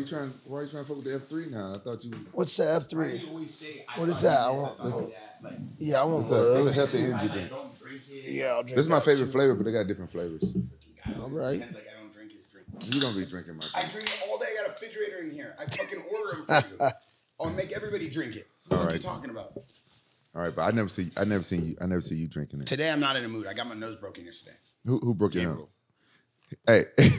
you trying? Why are you trying to fuck with the F three now? I thought you. What's the F three? What is that? I want, yeah, I want It's one of a, it's a those. healthy energy drink. Yeah, I'll drink This is my favorite too. flavor, but they got different flavors. All right. Like I don't drink his drink. You don't be drinking my. I drink it all day. I got a refrigerator in here. I fucking order them for you. I'll make everybody drink it. What All are you talking about? All right, but I never see. I never seen you. I never see you drinking it. Today I'm not in a mood. I got my nose broken yesterday. Who, who broke your nose? Gabriel.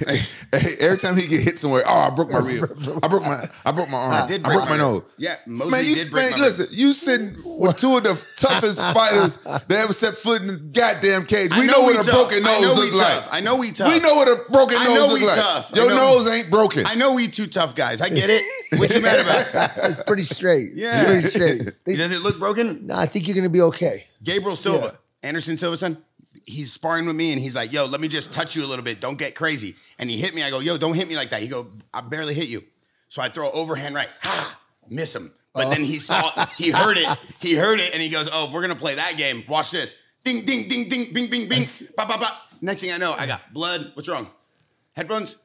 Hey, hey, every time he get hit somewhere, oh, I broke my rib. I broke my, I broke my arm. I, did broke my my nose. Yeah, Mosey man, you, did break man, my rib. listen, you sitting with two of the toughest fighters that ever stepped foot in the goddamn cage. We know, what we a tough. broken I nose know look like. I know we tough. We know what a broken I nose know look we like. tough. I Your know- nose ain't broken. I know we two tough guys. I get it. What you mad about? That's pretty straight. Yeah. pretty straight. Does it look broken? no, I think you're gonna be okay. Gabriel Silva, Yeah. Anderson Silva's son, he's sparring with me and he's like, yo, let me just touch you a little bit. Don't get crazy. And he hit me. I go, yo, don't hit me like that. He go, I barely hit you. So I throw overhand right. Ha! Miss him. But then he saw, uh. he heard it. He heard it and he goes, oh, we're going to play that game. Watch this. Ding, ding, ding, ding, bing, bing, bing. Ba, ba, ba. Next thing I know, I got blood. What's wrong? Headphones?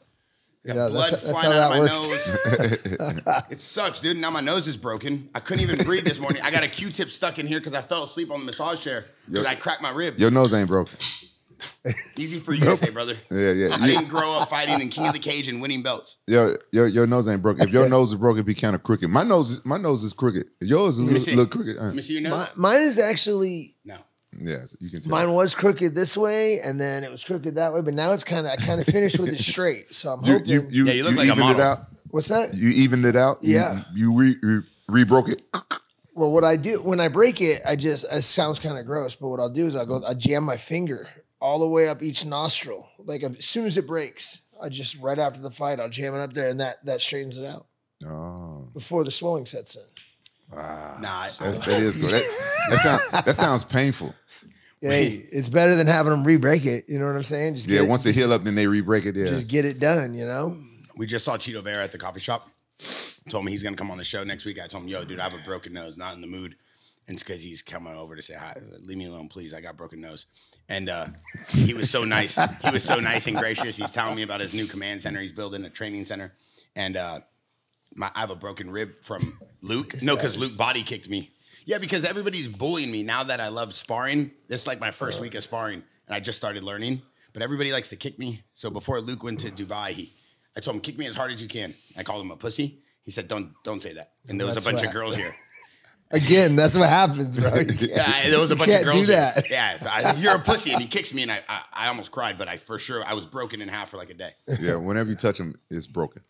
I got Yeah, blood that's, that's flying how out that of my works. nose. it sucks, dude. Now my nose is broken. I couldn't even breathe this morning. I got a Q-tip stuck in here because I fell asleep on the massage chair because I cracked my rib. Your nose ain't broken. Easy for you to say, brother. Yeah, yeah. I You- didn't grow up fighting in King of the Cage and winning belts. Your, your your nose ain't broken. If your nose is broken, it'd be kind of crooked. My nose, is- my nose is crooked. Yours is me look, look crooked. Uh, Let me see your nose. My, mine is actually no. Yeah, you can tell. mine was crooked this way, and then it was crooked that way. But now it's kind of I kind of finished with it straight. So I'm you, hoping. you, you, Yeah, you look like a evened model. It out. What's that? You evened it out. Yeah. You, re, re, re-broke it. Well, what I do when I break it, I just it sounds kind of gross, but what I'll do is I'll go I jam my finger all the way up each nostril. Like as soon as it breaks, I just right after the fight, I'll jam it up there, and that that straightens it out Oh, before the swelling sets in. Nah. I- that, that is good. That, that, sound, that sounds painful. Hey, it's better than having them re-break it. You know what I'm saying? Just Yeah, get it- once they just, heal up, then they re-break it. Yeah. just get it done. You know. we just saw Chito Vera at the coffee shop. Told me he's gonna come on the show next week. I told him, yo, dude, I have a broken nose, not in the mood. And it's because he's coming over to say hi. Leave me alone, please. I got broken nose. And uh, he was so nice. He was so nice and gracious. He's telling me about his new command center. He's building a training center. And uh, my, I have a broken rib from Luke. No, because Luke body kicked me. Yeah, because everybody's bullying me now that I love sparring. This is like my first week of sparring, and I just started learning. But everybody likes to kick me. So before Luke went to Dubai, he I told him kick me as hard as you can. I called him a pussy. He said, "Don't don't say that." And there was That's a bunch what of girls here. Again, that's what happens, bro. You can't- Yeah, there was a you bunch of can't girls. do here. that. Yeah, so I, you're a pussy, and he kicks me, and I, I I almost cried, but I for sure I was broken in half for like a day. yeah, whenever you touch him, it's broken.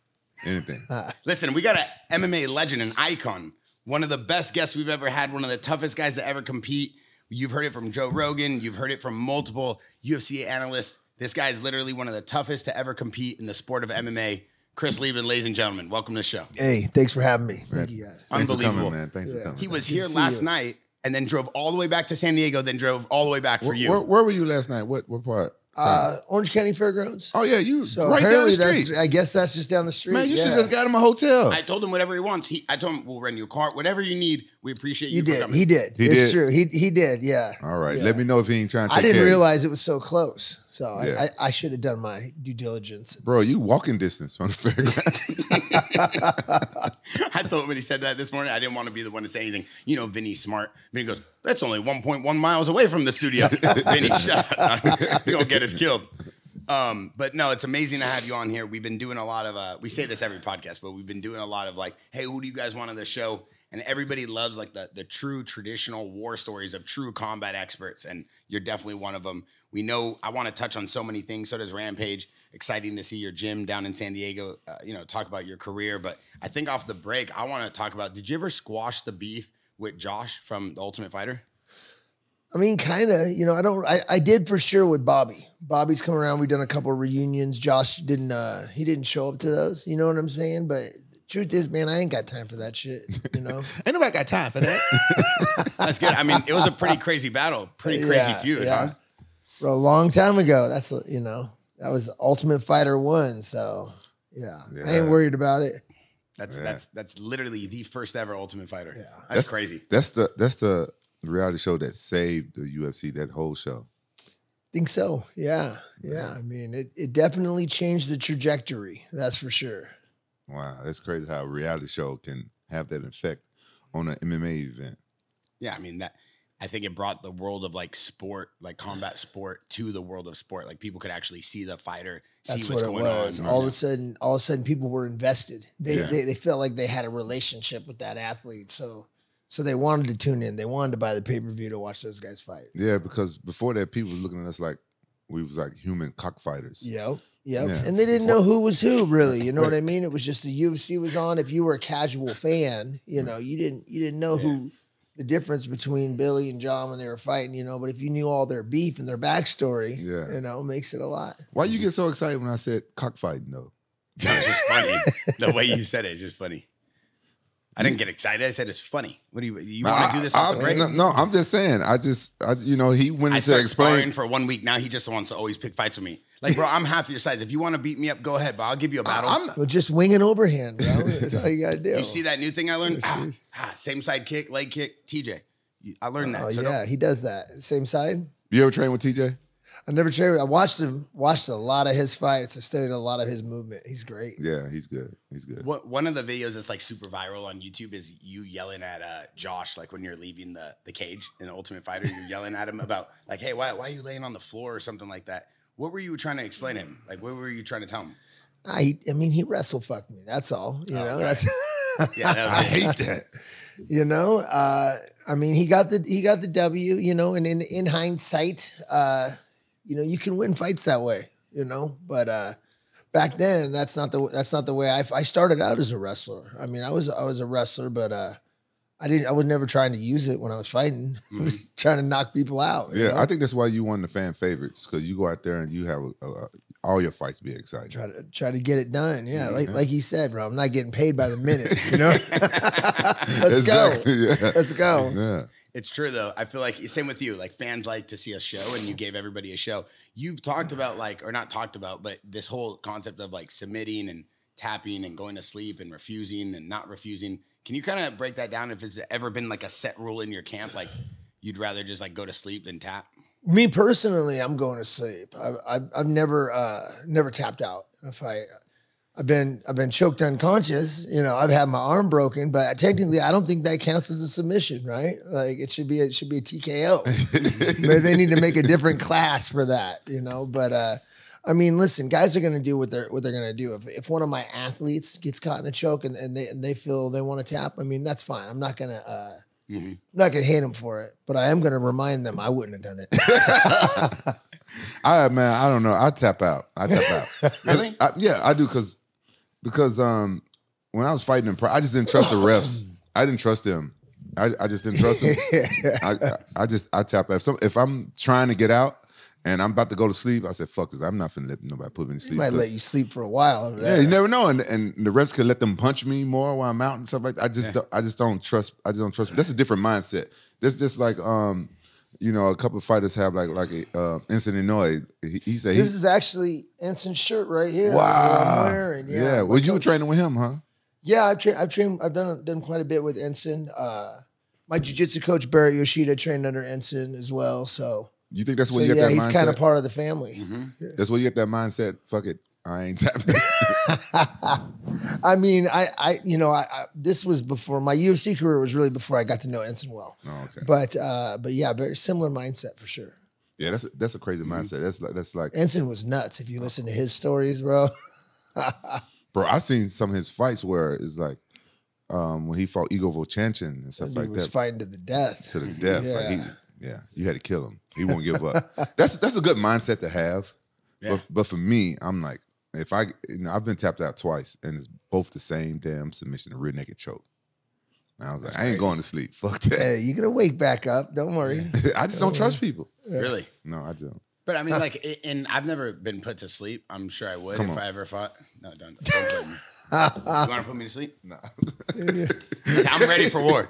Anything. Listen, we got an MMA legend, an icon, one of the best guests we've ever had, one of the toughest guys to ever compete. You've heard it from Joe Rogan, you've heard it from multiple UFC analysts. This guy is literally one of the toughest to ever compete in the sport of MMA. Chris Leben, ladies and gentlemen, welcome to the show. Hey, thanks for having me. Thank you guys. Thanks for Unbelievable. coming, man. Thanks Yeah. for coming. He was Good here last you. night and then drove all the way back to San Diego, then drove all the way back for where, you. where, where were you last night? What what part? Uh, Orange County Fairgrounds. oh yeah, you So right down the street. I guess that's just down the street. Man, you yeah. should just got him a hotel. I told him whatever he wants. He, I told him we'll rent you a car, whatever you need. We appreciate you. You did. coming. He did. He it's did? true. He he did. Yeah. All right, Yeah. let me know if he ain't trying to. I didn't care of you. realize it was so close. So Yeah. I, I, I should have done my due diligence. bro. You walking distance from the fairground. I thought when he said that this morning, I didn't want to be the one to say anything. You know, Vinny's smart. Vinny goes, "That's only 1.1 miles away from the studio." Vinny, shut up. you don't get us killed. Um, but no, it's amazing to have you on here. We've been doing a lot of. Uh, we say this every podcast, but we've been doing a lot of like, "Hey, who do you guys want on the show?" And everybody loves like the the true traditional war stories of true combat experts, and you're definitely one of them. We know I want to touch on so many things. So does Rampage. Exciting to see your gym down in San Diego. Uh, you know, talk about your career. But I think off the break, I want to talk about. Did you ever squash the beef with Josh from The Ultimate Fighter? I mean, kind of. You know, I don't. I, I did for sure with Bobby. Bobby's come around. We've done a couple reunions. Josh didn't. uh He didn't show up to those. You know what I'm saying? But truth is, man, I ain't got time for that shit. You know. ain't nobody got time for that. That's good. I mean, it was a pretty crazy battle, pretty crazy Yeah, feud, yeah. huh? For a long time ago. That's you know that was Ultimate Fighter one. So yeah, I ain't worried about it. That's Yeah. that's that's literally the first ever Ultimate Fighter. Yeah. That's, crazy. That's the that's the reality show that saved the UFC. That whole show. Think so. Yeah. Yeah. I mean, it, it definitely changed the trajectory. That's for sure. Wow, that's crazy how a reality show can have that effect on an MMA event. Yeah, I mean that. I think it brought the world of like sport, like combat sport, to the world of sport. Like people could actually see the fighter, see That's what's what it going was. on. All of a sudden, all of a sudden, people were invested. They, Yeah. they they felt like they had a relationship with that athlete. So so they wanted to tune in. They wanted to buy the pay per view to watch those guys fight. Yeah, because before that, people were looking at us like we was like human cockfighters. Yep. Yep. Yeah. And they didn't know who was who really. You know what I mean? It was just the UFC was on. If you were a casual fan, you know, you didn't you didn't know who the difference between Billy and John when they were fighting, you know, but if you knew all their beef and their backstory, Yeah. you know, makes it a lot. Why you get so excited when I said cockfighting though? It's just funny. the way you said it is just funny. I didn't get excited. I said it's funny. What do you you want to do this I- off I- break? No, no, I'm just saying. I just, I, you know, he went I into started sparring explain. for one week now. He just wants to always pick fights with me. Like, bro, I'm half your size. If you want to beat me up, go ahead. But I'll give you a battle. I'm, Well, just wing an overhand, bro. That's all you gotta do. you see that new thing I learned? Ah, ah, same side kick, leg kick, TJ. I learned that. Oh So don't- yeah, he does that. Same side. you ever train with TJ? I never trained. I watched him. Watched a lot of his fights. I studied a lot of his movement. He's great. Yeah, he's good. He's good. What, one of the videos that's like super viral on YouTube is you yelling at uh, Josh, like when you're leaving the, the cage in Ultimate Fighter, you're yelling at him about like, hey, why, why are you laying on the floor or something like that? What were you trying to explain to him? Like, what were you trying to tell him? I, I mean, he wrestle fucked me. That's all. You know. That's Yeah, that I hate that. you know. Uh, I mean, he got the he got the W. You know, and in in hindsight, uh, you know, you can win fights that way. You know, but uh, back then, that's not the that's not the way I I started out as a wrestler. I mean, I was I was a wrestler, but uh, I didn't. I was never trying to use it when I was fighting. I was trying to knock people out. Yeah, know? I think that's why you won the fan favorites because you go out there and you have a, a, all your fights be exciting. try to try to get it done. Yeah, like like he said, bro. I'm not getting paid by the minute. You know. Let's Exactly, go. Yeah. Let's go. Yeah. It's true though. I feel like same with you. Like fans like to see a show, and you gave everybody a show. You've talked about like, or not talked about, but this whole concept of like submitting and tapping and going to sleep and refusing and not refusing. Can you kind of break that down? If it's ever been like a set rule in your camp, like you'd rather just like go to sleep than tap. Me personally, I'm going to sleep. I've, I've, I've never uh, never tapped out. If I I've been I've been choked unconscious. You know, I've had my arm broken, but technically, I don't think that counts as a submission, right? Like it should be it should be a TKO. but they need to make a different class for that, you know. But uh, I mean, listen, guys are going to do what they're what they're going to do. If if one of my athletes gets caught in a choke and, and they and they feel they want to tap, I mean, that's fine. I'm not gonna. Uh, Mhm. I'm not gonna hate them for it, but I am gonna remind them I wouldn't have done it. I man, I don't know. I tap out. I tap out. Really? I, yeah, I do because because um when I was fighting in, pri- I just didn't trust the refs. I didn't trust them. I, I just didn't trust them. I, I I just I tap out. If some if I'm trying to get out and I'm about to go to sleep, I said fuck this. I'm not finna let nobody put me to He sleep. might 'Cause- let you sleep for a while. yeah, you never know, and and the refs could let them punch me more while I'm out and stuff like that. I just don't, I just don't trust. I just don't trust. That's a different mindset. That's just like um, you know, a couple of fighters have like like a uh, Enson Inoue. He, he said he, This is actually Enson's shirt right here. wow, I'm wearing. yeah. Yeah. Well, you were training with him, huh? Yeah, I've trained. I've trained. I've done done quite a bit with Enson. Uh, my jiu-jitsu coach Barrett Yoshida trained under Enson as well. So, You think that's so you got yeah, that he's kind of part of the family. Mm-hmm. that's where you get that mindset. Fuck it, I ain't tapping. I mean, I, I, you know, I, I, this was before my UFC career was really before I got to know Enson well. oh, okay. But, uh, but yeah, very similar mindset for sure. Yeah, that's that's a crazy mindset. That's like that's like, Enson was nuts. If you listen to his stories, bro. bro. I've seen some of his fights where it's like, um, when he fought Igor Vovchanchyn and stuff like was that. fighting to the death. to the death. Like he, Yeah. yeah, you had to kill him. He won't give up. That's that's a good mindset to have. Yeah. But but for me, I'm like, if I you know, I've been tapped out twice and it's both the same damn submission, a rear naked choke. And I was like, I ain't going to sleep. Fuck that. Hey, you're gonna wake back up. Don't worry. I just don't trust people. Really? No, I don't. But I mean, like, and I've never been put to sleep. I'm sure I would Come if on. I ever fought. No, don't. don't put me. you want to put me to sleep? Nah. I'm ready for war.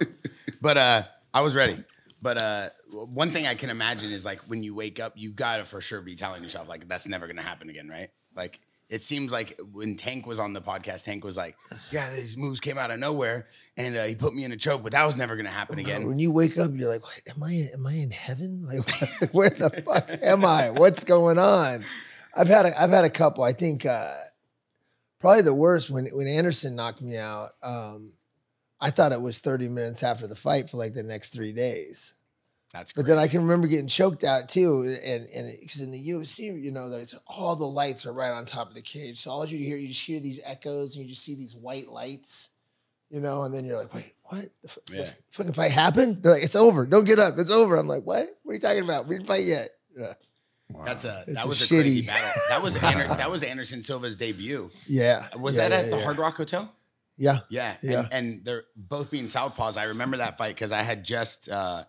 But uh, I was ready. But uh, one thing I can imagine is like when you wake up, you gotta for sure be telling yourself like that's never gonna happen again, right? Like it seems like when Tank was on the podcast, Tank was like, "Yeah, these moves came out of nowhere, and uh, he put me in a choke, but that was never gonna happen again." When you wake up, you're like, Wait, "Am I in, am I in heaven? Like, where the fuck am I? What's going on?" I've had a, I've had a couple. I think uh, Probably the worst when when Anderson knocked me out. Um, I thought it was 30 minutes after the fight for like the next three days. That's But then I can remember getting choked out too, and and because in the UFC, you know, there's all the lights are right on top of the cage, so all you hear, you just hear these echoes, and you just see these white lights, you know, and then you're like, wait, what? The, the Yeah. fucking fight happened? They're like, it's over. Don't get up. It's over. I'm like, what? What are you talking about? We didn't fight yet. Yeah, Wow. That's a It's that was a crazy shitty- battle. That was Ander, that was Anderson Silva's debut. yeah. Was yeah, that at yeah, the. Hard Rock Hotel? Yeah. Yeah, Yeah. And, and they're both being southpaws. I remember that fight because I had just uh,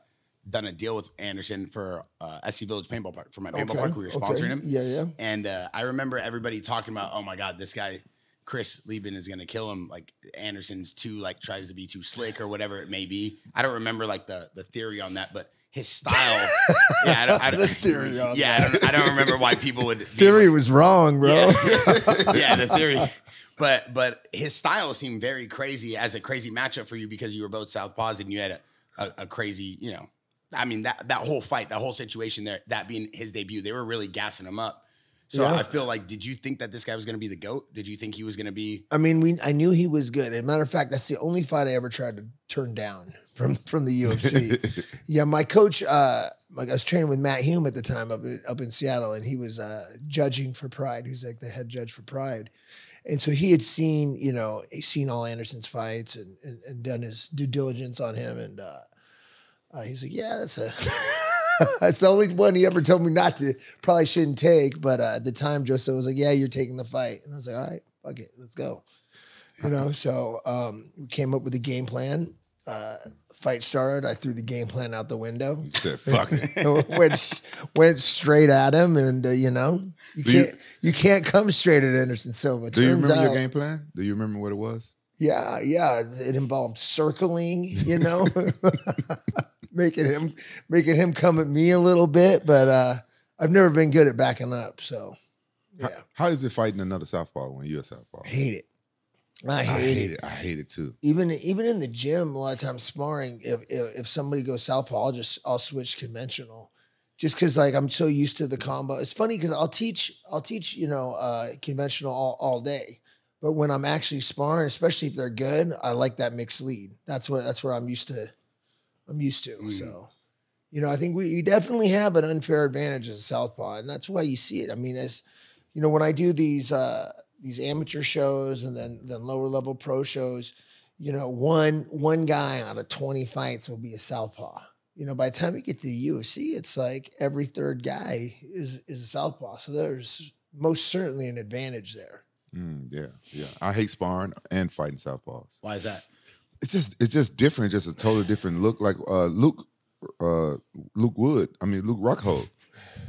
done a deal with Anderson for uh, SC Village Paintball Park for my paintball Okay, park. We were okay. sponsoring him, Yeah, yeah. and uh, I remember everybody talking about, "Oh my God, this guy." Chris Leben is gonna kill him. Like Anderson's too like tries to be too slick or whatever it may be. I don't remember like the the theory on that, but his style. yeah, I don't, I don't, The theory on yeah, I don't, I don't remember why people would Theory was wrong, bro. yeah. yeah, the theory. But but his style seemed very crazy as a crazy matchup for you because you were both southpaws and you had a, a, a crazy, you know, I mean that that whole fight, that whole situation there, that being his debut, they were really gassing him up. So Yeah. I feel like, did you think that this guy was going to be the goat? Did you think he was going to be? I mean, we I knew he was good. As a matter of fact, that's the only fight I ever tried to turn down from from the UFC. yeah, my coach, uh, like I was training with Matt Hume at the time up in, up in Seattle, and he was uh, judging for Pride. Who's like the head judge for Pride, and so he had seen, you know, he's seen all Anderson's fights and and, and done his due diligence on him, and uh, uh, he's like, yeah, that's a. That's the only one he ever told me not to. Probably shouldn't take, but uh, at the time, Joseph was like, "Yeah, you're taking the fight," and I was like, "All right, fuck it, let's go." You know, so um, we came up with a game plan. Uh, fight started. I threw the game plan out the window. You said, fuck it. went went straight at him, and uh, you know, you Do can't you, can't come straight at Anderson Silva. Do you remember your game plan? Do you remember what it was? yeah, yeah. It involved circling, you know, making him making him come at me a little bit, but uh I've never been good at backing up, so yeah. How, how is it fighting another southpaw when you're a southpaw? I hate it. I I hate, hate it. it. I hate it too. Even even in the gym, a lot of times sparring, if if, if somebody goes southpaw, I'll just I'll switch conventional. Just because like I'm so used to the combo. It's funny because I'll teach I'll teach, you know, uh conventional all, all day. But when I'm actually sparring, especially if they're good, I like that mixed lead. That's what that's what I'm used to. I'm used to. Mm. So, you know, I think we, we definitely have an unfair advantage as a southpaw, and that's why you see it. I mean, as you know, when I do these uh, these amateur shows and then then lower level pro shows, you know, one one guy out of twenty fights will be a southpaw. You know, by the time you get to the UFC, it's like every third guy is is a southpaw. So there's most certainly an advantage there. Mm, yeah, yeah. I hate sparring and fighting southpaws. Why is that? It's just it's just different. Just a totally different look. Like uh, Luke uh, Luke Wood. I mean Luke Rockhold.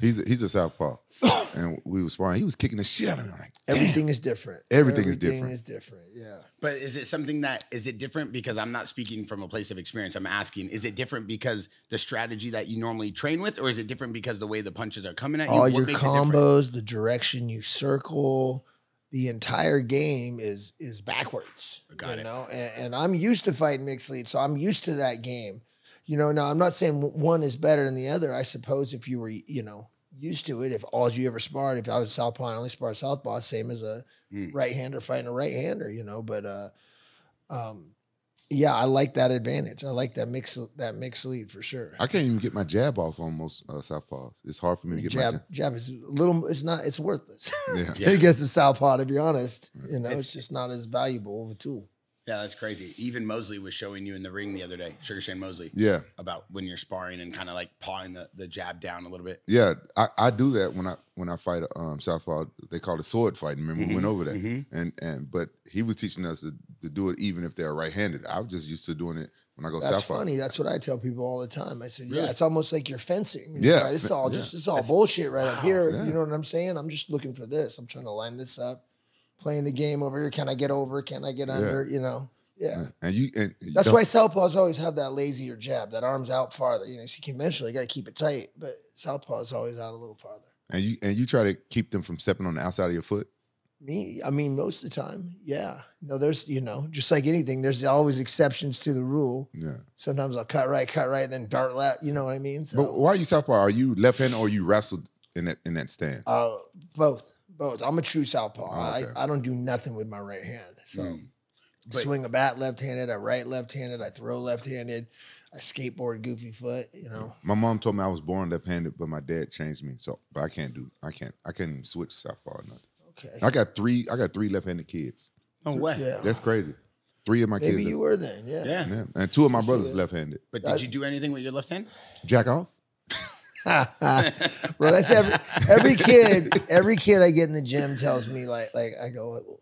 He's a, he's a southpaw, and we was sparring. He was kicking the shit out of me. I'm like, Damn. Everything is different. Everything is different. is different. Yeah. But is it something that is it different because I'm not speaking from a place of experience? I'm asking, is it different because the strategy that you normally train with, or is it different because the way the punches are coming at you? all What your makes it combos, the direction you circle, the entire game is is backwards. Got you it. know, and, and I'm used to fighting mixed lead, so I'm used to that game. You know, now I'm not saying one is better than the other. I suppose if you were, you know, used to it, if all you ever sparred, if I was southpaw and I only sparred southpaw, same as a Mm. right hander fighting a right hander, you know. But uh, um, yeah, I like that advantage. I like that mix that mixed lead for sure. I can't even get my jab off on most uh, southpaws. It's hard for me to get jab my jab Jab is a little it's not it's worthless Yeah. Yeah. against the southpaw to be honest you know it's, It's- just not as valuable of a tool Yeah, that's crazy. Even Mosley was showing you in the ring the other day, Sugar Shane Mosley, Yeah, about when you're sparring and kind of like pawing the, the jab down a little bit. yeah. I, I do that when I when I fight a um, southpaw. They call it sword fighting. Remember we went over that. mhm. And and but he was teaching us to, to do it even if they're right-handed. I'm just used to doing it when I go that's southpaw. funny that's what i tell people all the time i said yeah Really? it's almost like you're fencing Yeah, Right? it's all yeah. just it's all bullshit right up here yeah. you know what i'm saying i'm just looking for this i'm trying to line this up playing the game over here can i get over can i get under you know yeah And you and That's why southpaws always have that lazier jab, that arms out farther. You know, see, conventionally, you got to keep it tight, but southpaws always out a little farther. and you and you try to keep them from stepping on the outside of your foot. Me, I mean, most of the time, yeah. No, there's, you know, just like anything, there's always exceptions to the rule. Yeah. Sometimes I'll cut right, cut right, then dart left. You know what I mean? So, But why are you southpaw? Are you left-handed or you wrestled in that in that stance? uh, both, both. I'm a true southpaw. Oh, okay. I, I don't do nothing with my right hand. So Mm. But- swing a bat left-handed, I right left-handed, I throw left-handed, I skateboard goofy foot, you know. My mom told me I was born left-handed, but my dad changed me. So, but I can't do. I can't. I can't even switch southpaw or nothing. Okay. I got three. I got three left-handed kids. No way. Yeah. That's crazy. Three of my Maybe kids. you were then, yeah. Yeah. yeah, and two of my brothers that. left-handed. But did you do anything with your left hand? Jack off. Bro, that's every every kid. Every kid I get in the gym tells me like like I go,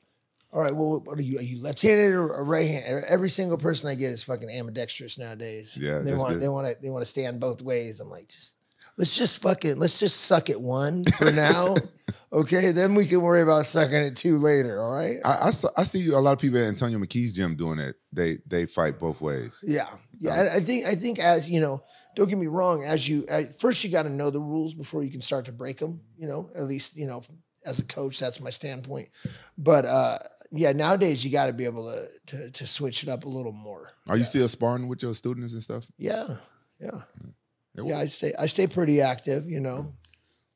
all right, well, what are you? Are you left-handed or, or right-handed? Every single person I get is fucking ambidextrous nowadays. Yeah, they want good. they want to they want to stand both ways. I'm like, just let's just fucking let's just suck at one for now, okay? Then we can worry about sucking at two later. All right? I, I, saw, I see a lot of people at Antonio McKee's gym doing it. They they fight both ways. Yeah, yeah. I, I think I think as you know, don't get me wrong. As you at first, you got to know the rules before you can start to break them. You know, at least you know as a coach, that's my standpoint. But uh, yeah, nowadays you got to be able to, to to switch it up a little more. Are you still sparring with your students and stuff? Yeah, yeah, Yeah, yeah. I stay I stay pretty active. You know.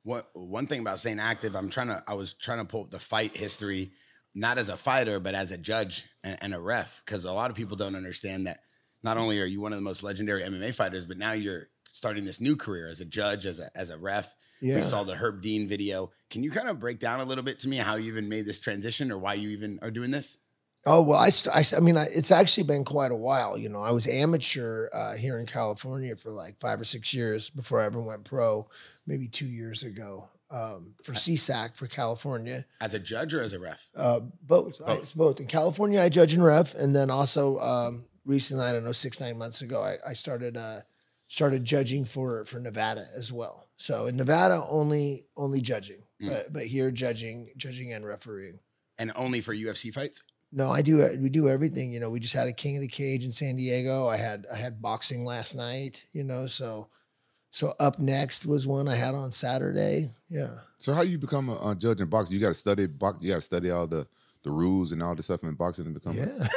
What one thing about staying active, I'm trying to I was trying to pull up the fight history, not as a fighter, but as a judge and, and a ref. Because a lot of people don't understand that not only are you one of the most legendary MMA fighters, but now you're starting this new career as a judge, as a as a ref. Yeah. We saw the Herb Dean video. Can you kind of break down a little bit to me how you even made this transition or why you even are doing this? Oh well, I, st- I, I mean, I, it's actually been quite a while. You know, I was amateur uh, here in California for like five or six years before I ever went pro. Maybe two years ago um, for CSAC for California. As a judge or as a ref? Uh, both, I, Both. it's both. In California, I judge and ref, and then also um, recently, I don't know, six nine months ago, I, I started uh, started judging for for Nevada as well. So in Nevada, only only judging, Mm. but but here judging judging and refereeing. And only for UFC fights? No, I do. We do everything. You know, we just had a King of the Cage in San Diego. I had I had boxing last night. You know, so so up next was one I had on Saturday. Yeah. So how do you become a, a judge in boxing? You got to study box. You got to study all the the rules and all the stuff in boxing to become. a- Yeah.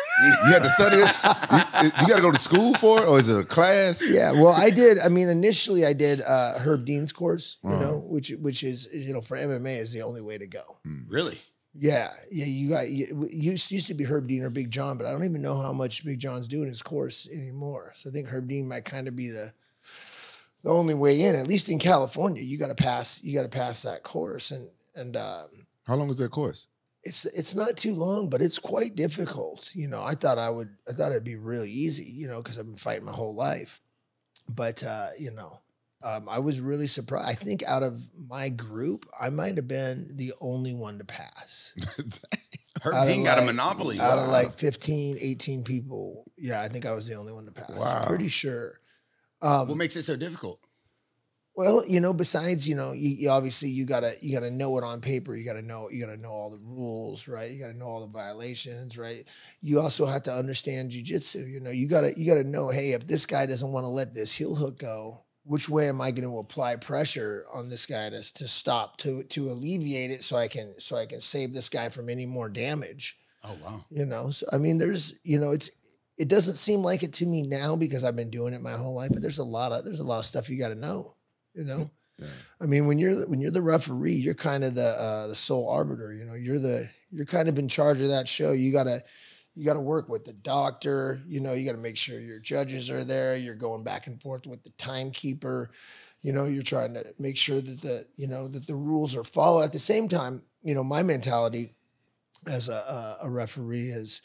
you had to study it. You, you got to go to school for it, or is it a class? yeah. Well, I did. I mean, initially I did uh, Herb Dean's course. You Uh-huh. know, which which is you know for MMA is the only way to go. Really? Yeah, yeah. You got you, used used to be Herb Dean or Big John, but I don't even know how much Big John's doing his course anymore. So I think Herb Dean might kind of be the the only way in. At least in California, you got to pass. You got to pass that course, and and um, How long is that course? it's it's not too long, but it's quite difficult. You know, I thought I would. I thought it'd be really easy. You know, because I've been fighting my whole life, but uh, you know. Um, I was really surprised. I think out of my group, I might have been the only one to pass Herb Out of Dean got a monopoly. out of like 15, 18 people. Yeah, I think I was the only one to pass. Wow. Pretty sure. Um, what makes it so difficult? well, you know, besides, you know, you, you obviously you gotta you gotta know it on paper. You gotta know you gotta know all the rules, right? You gotta know all the violations, right? You also have to understand jujitsu. You know, you gotta you gotta know, hey, if this guy doesn't want to let this heel hook go, which way am I going to apply pressure on this guy to to stop to to alleviate it so I can so I can save this guy from any more damage. Oh wow. you know so i mean there's you know it's it doesn't seem like it to me now because i've been doing it my whole life but there's a lot of there's a lot of stuff you got to know you know Yeah. i mean when you're when you're the referee you're kind of the uh the sole arbiter you know you're the you're kind of in charge of that show you got to you got to work with the doctor you know you got to make sure your judges are there you're going back and forth with the timekeeper you know you're trying to make sure that the you know that the rules are followed at the same time you know my mentality as a, a, a referee is,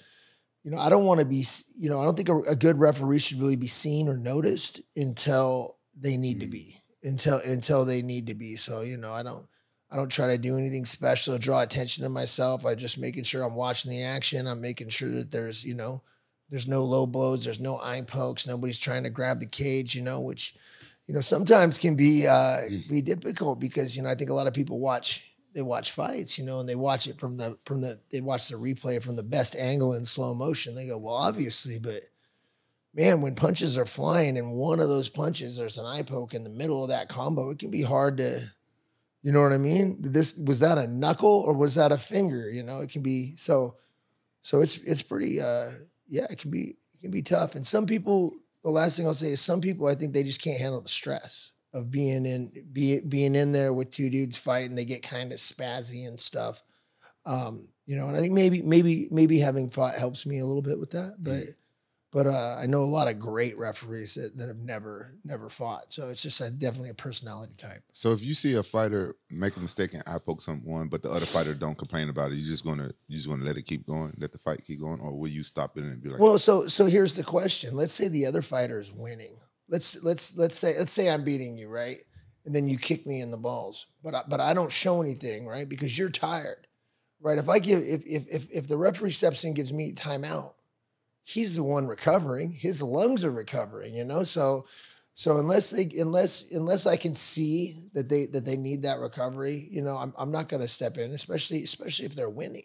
you know, I don't want to be, you know, I don't think a, a good referee should really be seen or noticed until they need to Mm. be, until until they need to be. So you know, I don't, I don't try to do anything special to draw attention to myself. I just making sure I'm watching the action. I'm making sure that there's, you know, there's no low blows, there's no eye pokes, nobody's trying to grab the cage, you know, which, you know, sometimes can be uh, Mm. be difficult because you know I think a lot of people watch they watch fights, you know, and they watch it from the from the they watch the replay from the best angle in slow motion. They go, well, obviously, but man, when punches are flying and one of those punches there's an eye poke in the middle of that combo, it can be hard to, you know what I mean? This was that a knuckle or was that a finger? You know, it can be so. So it's it's pretty. uh Yeah, it can be it can be tough. And some people, the last thing I'll say is some people I think they just can't handle the stress. of being in be, being in there with two dudes fighting. They get kind of spazzy and stuff. Um, you know, and I think maybe maybe maybe having fought helps me a little bit with that. But but uh, I know a lot of great referees that, that have never never fought. So it's just a, definitely a personality type. So if you see a fighter make a mistake and eye poke someone, but the other fighter don't complain about it, you just gonna you just gonna let it keep going, let the fight keep going, or will you stop it and be like, Well, so so here's the question. Let's say the other fighter is winning. Let's let's let's say let's say I'm beating you, right? And then you kick me in the balls, but I, but I don't show anything, right? Because you're tired, right? If I give if if if, if the referee steps in and gives me timeout, he's the one recovering. His lungs are recovering, you know. So so unless they unless unless I can see that they that they need that recovery, you know, I'm I'm not going to step in, especially especially if they're winning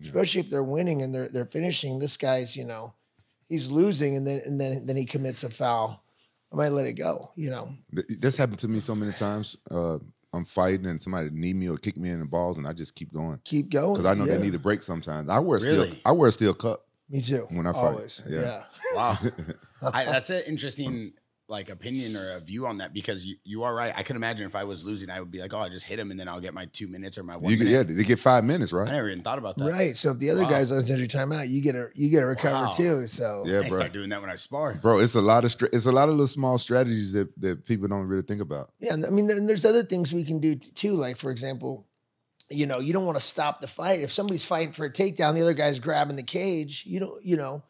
especially if they're winning and they're they're finishing. This guy's, you know, he's losing, and then and then then he commits a foul. I might let it go. You know, This happened to me so many times. Uh, I'm fighting and somebody knee me or kick me in the balls, and I just keep going keep going because I know Yeah. they need a break sometimes. I wear a Really? steel. I wear a steel cup. Me too. when I fight. Yeah. Yeah. Wow, I, that's an interesting like opinion or a view on that because you, you are right. I could imagine if I was losing, I would be like, oh, I just hit him and then I'll get my two minutes or my one You get, minute. yeah, they get five minutes, right? I right? never even thought about that. Right. So if the other Wow. guy's on his injury timeout, you get a you get a recover Wow. too. So Yeah, I bro. start doing that when I spar. Bro, it's a lot of stra- it's a lot of little small strategies that, that people don't really think about. Yeah, I mean, then there's other things we can do too. Like, for example, you know, you don't want to stop the fight. If somebody's fighting for a takedown, the other guy's grabbing the cage. You don't, you know,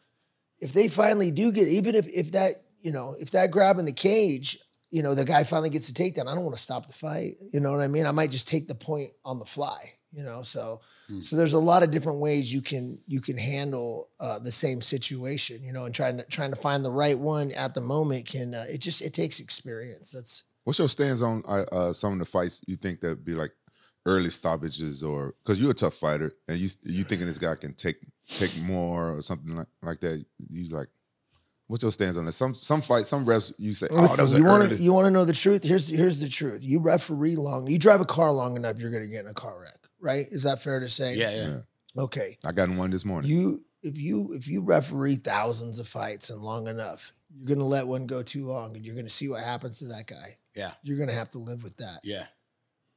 if they finally do get, even if if that, you know, if that grabbing the cage, you know, the guy finally gets a takedown, I don't want to stop the fight. You know what I mean? I might just take the point on the fly. You know, so Hmm. so there's a lot of different ways you can you can handle uh, the same situation. You know, and trying to trying to find the right one at the moment can uh, it just it takes experience. That's What's your stance on uh, uh, some of the fights you think that'd be like early stoppages, or because you're a tough fighter and you you thinking this guy can take take more or something like, like that? You like, what's your stance on that? Some some fights, some reps, you say, oh, that was you want to you want to know the truth? Here's here's the truth. You referee long, you drive a car long enough, you're going to get in a car wreck, right? Is that fair to say? Yeah, yeah. Yeah. Okay. I got in one this morning. You if you if you referee thousands of fights and long enough, you're going to let one go too long, and you're going to see what happens to that guy. Yeah. You're going to have to live with that, Yeah.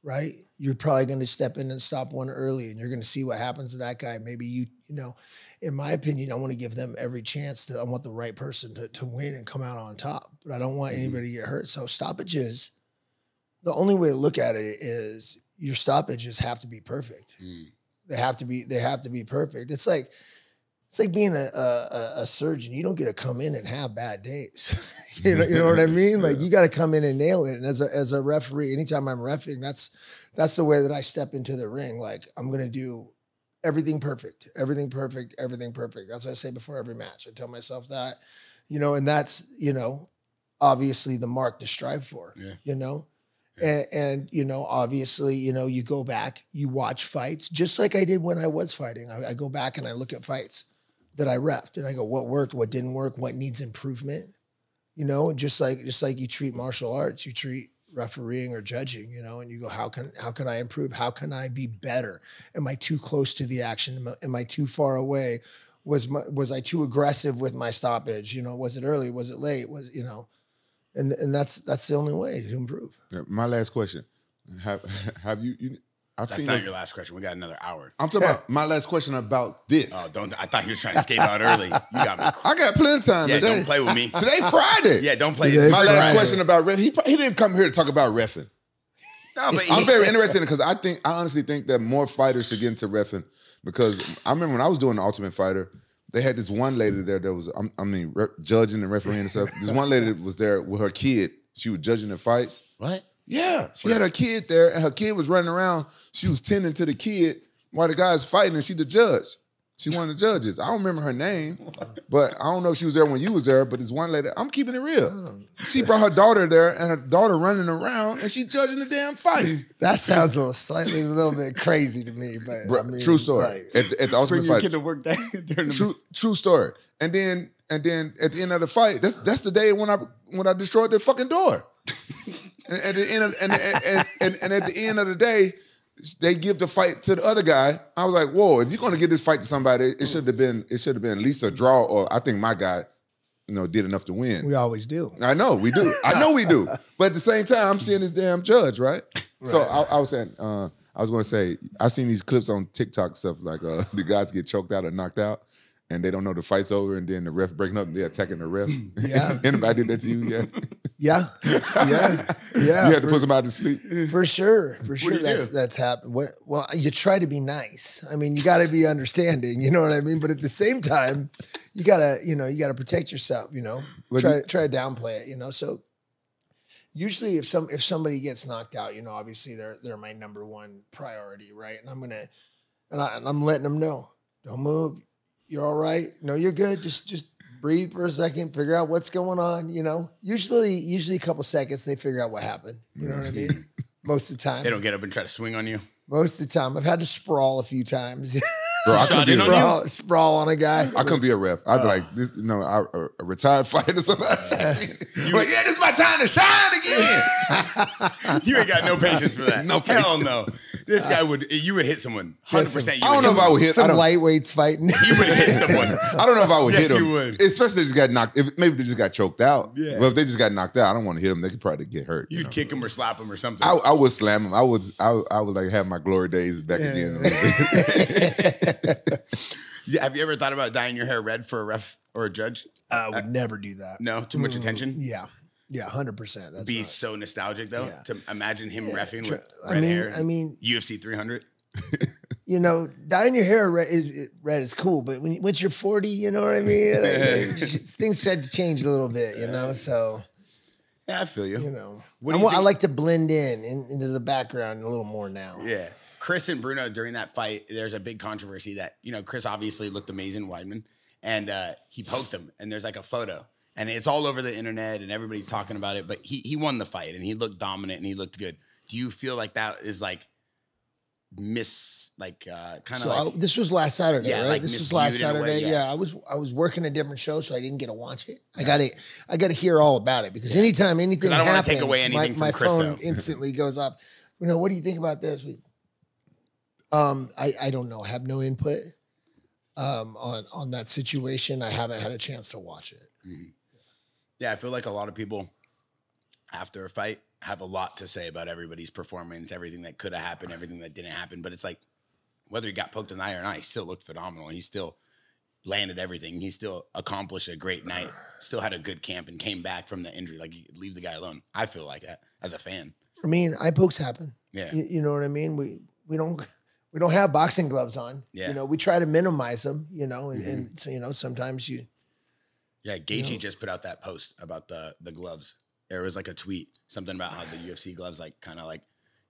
right? You're probably going to step in and stop one early, and you're going to see what happens to that guy. Maybe you you know, in my opinion, I want to give them every chance to. I want the right person to to win and come out on top, but I don't want anybody to get hurt. So stoppages. The only way to look at it is your stoppages have to be perfect. Mm. They have to be. They have to be perfect. It's like it's like being a, a, a- surgeon. You don't get to come in and have bad days. you know, you know what I mean? Like you got to come in and nail it. And as a as a referee, anytime I'm refing, that's that's the way that I step into the ring. Like I'm gonna do everything perfect, everything perfect, everything perfect. That's what I say before every match. I tell myself that, you know, and that's you know, obviously the mark to strive for. Yeah. You know. And, and you know, obviously, you know, you go back, you watch fights, just like I did when I was fighting. I, I go back and I look at fights that I refed, and I go, what worked, what didn't work, what needs improvement. You know, just like just like you treat martial arts, you treat refereeing or judging. You know, and you go, how can how can I improve? How can I be better? Am I too close to the action? Am I, am I too far away? Was my, was I too aggressive with my stoppage? You know, was it early? Was it late? Was you know, and and that's that's the only way to improve. My last question: Have have you? you I've That's seen. not it- your last question. We got another hour. I'm talking about my last question about this. Oh, don't! I thought you were trying to escape out early. You got me. I got plenty of time Yeah, today. don't play with me. Today Friday. Yeah, don't play. Today My Friday. last question about ref. He pro- he didn't come here to talk about refing. No, but I'm he- very interested because I think I honestly think that more fighters should get into refing because I remember when I was doing the Ultimate Fighter, they had this one lady there that was I'm- I mean re- judging and refereeing and stuff. This one lady that was there with her kid. She was judging the fights. What? Yeah, she had her kid there, and her kid was running around. She was tending to the kid while the guy's fighting, and she the judge. She one of the judges. I don't remember her name, but I don't know if she was there when you was there. But this one lady, I'm keeping it real. Oh. She brought her daughter there, and her daughter running around, and she judging the damn fights. That sounds a little slightly a little bit crazy to me, but Bro, I mean, true story. like, At, the- at the Bring Ultimate your Fight, kid to work that true true story. And then and then at the end of the fight, that's that's the day when I when I destroyed their fucking door. and at the end of, and, and, and, and at the end of the day, they give the fight to the other guy. I was like, whoa, if you're gonna give this fight to somebody, it should have been it should have been at least a draw, or I think my guy you know, did enough to win. We always do. I know we do. I know we do. But at the same time, I'm seeing this damn judge, right? So I, I was saying, uh, I was going to say, I've seen these clips on TikTok stuff like uh, the guys get choked out or knocked out, and they don't know the fight's over, and then the ref breaking up, and they're attacking the ref. Yeah. Anybody did that to you? Yeah. Yeah, yeah, yeah. you had to for, put somebody to sleep. for sure, for sure. That's do? that's happened. What, well, you try to be nice. I mean, you got to be understanding. You know what I mean? But at the same time, you gotta, you know, you gotta protect yourself. You know, But try you- try to downplay it. You know, so usually if some if somebody gets knocked out, you know, obviously they're they're my number one priority, right? And I'm gonna and, I, and I'm letting them know, don't move. You're all right. No, you're good. Just just breathe for a second, figure out what's going on. You know, usually usually a couple seconds they figure out what happened. You know what I mean? Most of the time, They don't get up and try to swing on you. most of the time, I've had to sprawl a few times. Bro, I Shot couldn't, be a, you? sprawl, sprawl on a guy. I couldn't be a ref. I'd be Uh. like, this, you know, I, a, a retired fighter. Somebody attack me. I'm like, yeah, this is my time to shine again. You ain't got no patience for that. No hell no. This guy uh, would. You would hit someone. Hundred percent. I don't know if I would hit. I don't, lightweights fighting. You would hit someone. I don't know if I would Yes, hit them. you would. Especially if they just got knocked. If maybe they just got choked out. Yeah. But if they just got knocked out, I don't want to hit them. They could probably get hurt. you You'd know? kick him or slap him or something. I, I would slam them. I would. I, I would like have my glory days back again. Yeah, Have you ever thought about dyeing your hair red for a ref or a judge? I would never do that. No, too much attention. Yeah, yeah, hundred percent. That's Be not- so nostalgic though Yeah. to imagine him refing tr- with I red mean- hair. I mean- UFC 300. you know, dyeing your hair red is red is cool, but when you, once you're forty, you know what I mean. Like, things had to change a little bit, you know. So Yeah, I feel you. you know, I, you I think- like to blend in, in into the background a little more now. Yeah. Chris and Bruno during that fight, there's a big controversy that, you know, Chris obviously looked amazing, Weidman, and uh, he poked him, and there's like a photo. And it's all over the internet and everybody's talking about it. But he he won the fight and he looked dominant and he looked good. Do you feel like that is like miss like uh kind of So like I, this was last Saturday, Yeah, right? like this was last a way, Saturday. yeah. yeah. I was I was working a different show, so I didn't get to watch it. I got to I got to hear all about it because anytime anything I don't happens, take away anything my, from my Chris, phone instantly goes off. You know, what do you think about this? Um, I I don't know. I have no input um on on that situation. I haven't had a chance to watch it. Yeah, I feel like a lot of people after a fight have a lot to say about everybody's performance, everything that could have happened, everything that didn't happen. But it's like whether he got poked in the eye or not, he still looked phenomenal. He still landed everything. He still accomplished a great night. Still had a good camp and came back from the injury. Like leave the guy alone. I feel like that as a fan. I mean, eye pokes happen. Yeah. You, you know what I mean? We we don't we don't have boxing gloves on. Yeah. You know, we try to minimize them. You know, and, mm-hmm. and so, you know sometimes you Yeah, Gaethje just put out that post about the the gloves. There was like a tweet, something about how the UFC gloves like kind of like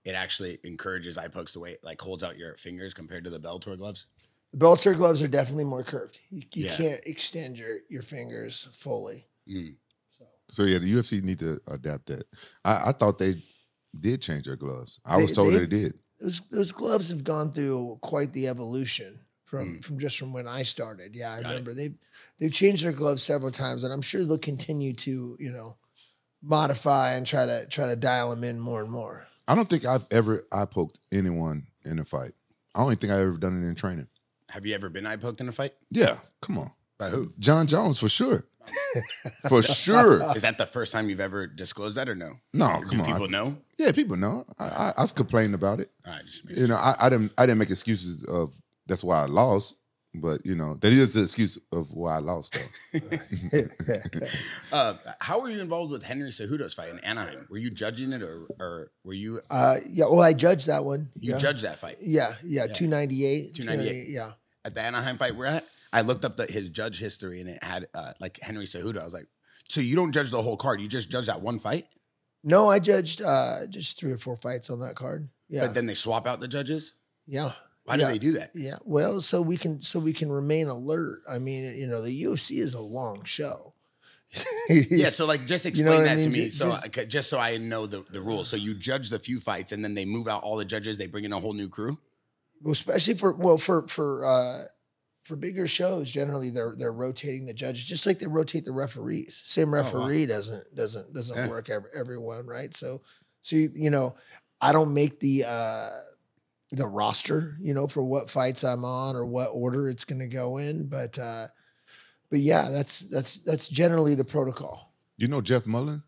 it actually encourages eye pokes the way it like holds out your fingers compared to the Bellator gloves. The Bellator gloves are definitely more curved. You, you Yeah. can't extend your your fingers fully. Mm. So so yeah, the UFC need to adapt that. I, I thought they did change their gloves. I They- was told they- they did. those those gloves have gone through quite the evolution from Mm. from just from when I started. Yeah, I Got it. remember they've they've changed their gloves several times, and I'm sure they'll continue to you know modify and try to try to dial them in more and more. I don't think I've ever eye poked anyone in a fight. I don't think I've ever done it in training. Have you ever been eye poked in a fight? Yeah, come on. By who? Jon Jones for sure. for sure. Is that the first time you've ever disclosed that or no? No, Do come on. people know? Yeah, people know. I, I, I've complained about it. All right, just You know, I, I didn't. I didn't make excuses of that's why I lost. But you know, that is the excuse of why I lost. Though uh, how were you involved with Henry Cejudo's fight in Anaheim? Were you judging it or, or were you uh, yeah, well, I judged that one. you yeah. judged that fight Yeah, yeah, Yeah. two ninety eight. 298. Yeah. at the Anaheim fight we're at? I looked up the, his judge history and it had uh, like Henry Cejudo. I was like, so you don't judge the whole card? You just judge that one fight? No, I judged uh, just three or four fights on that card. Yeah, But then they swap out the judges. yeah. Why yeah. do they do that? Yeah, well, so we can so we can remain alert. I mean, you know, the UFC is a long show. Yeah, so like just You know explain I that to me, Ju- so just- just so I know the the rules. So you judge the few fights, and then they move out all the judges. They bring in a whole new crew. well, especially for well for for uh, for bigger shows, generally they're they're rotating the judges just like they rotate the referees. Same wow. referee doesn't doesn't doesn't Yeah. work every, everyone, right? So so you, you know, I don't make the uh the roster, you know, for what fights I'm on or what order it's going to go in, but uh but yeah, that's that's that's generally the protocol. You know Jeff Mullen?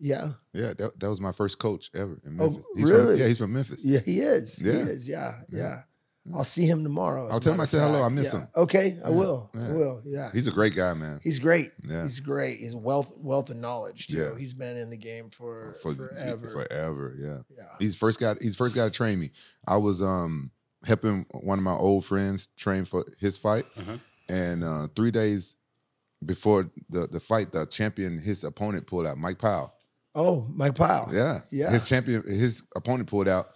Yeah, Yeah, that, that was my first coach ever in Oh, Memphis. he's From, really? yeah, he's from Memphis. yeah, he is. Yeah. He is. Yeah, yeah. I'll see him tomorrow. I'll tell him I of said hello. I miss Yeah. him. Okay, I Yeah, will. I will. Yeah. He's a great guy, man. He's great. Yeah. He's great. He's wealth wealth of knowledge too. Yeah. He's been in the game for, For forever. Forever, yeah. Yeah. He's first got he's first got to train me. I was um helping one of my old friends train for his fight, Uh-huh. and uh, three days before the the fight, the champion, his opponent pulled out, Mike Powell. Oh, Mike Powell. Yeah, Yeah. His champion, his opponent pulled out,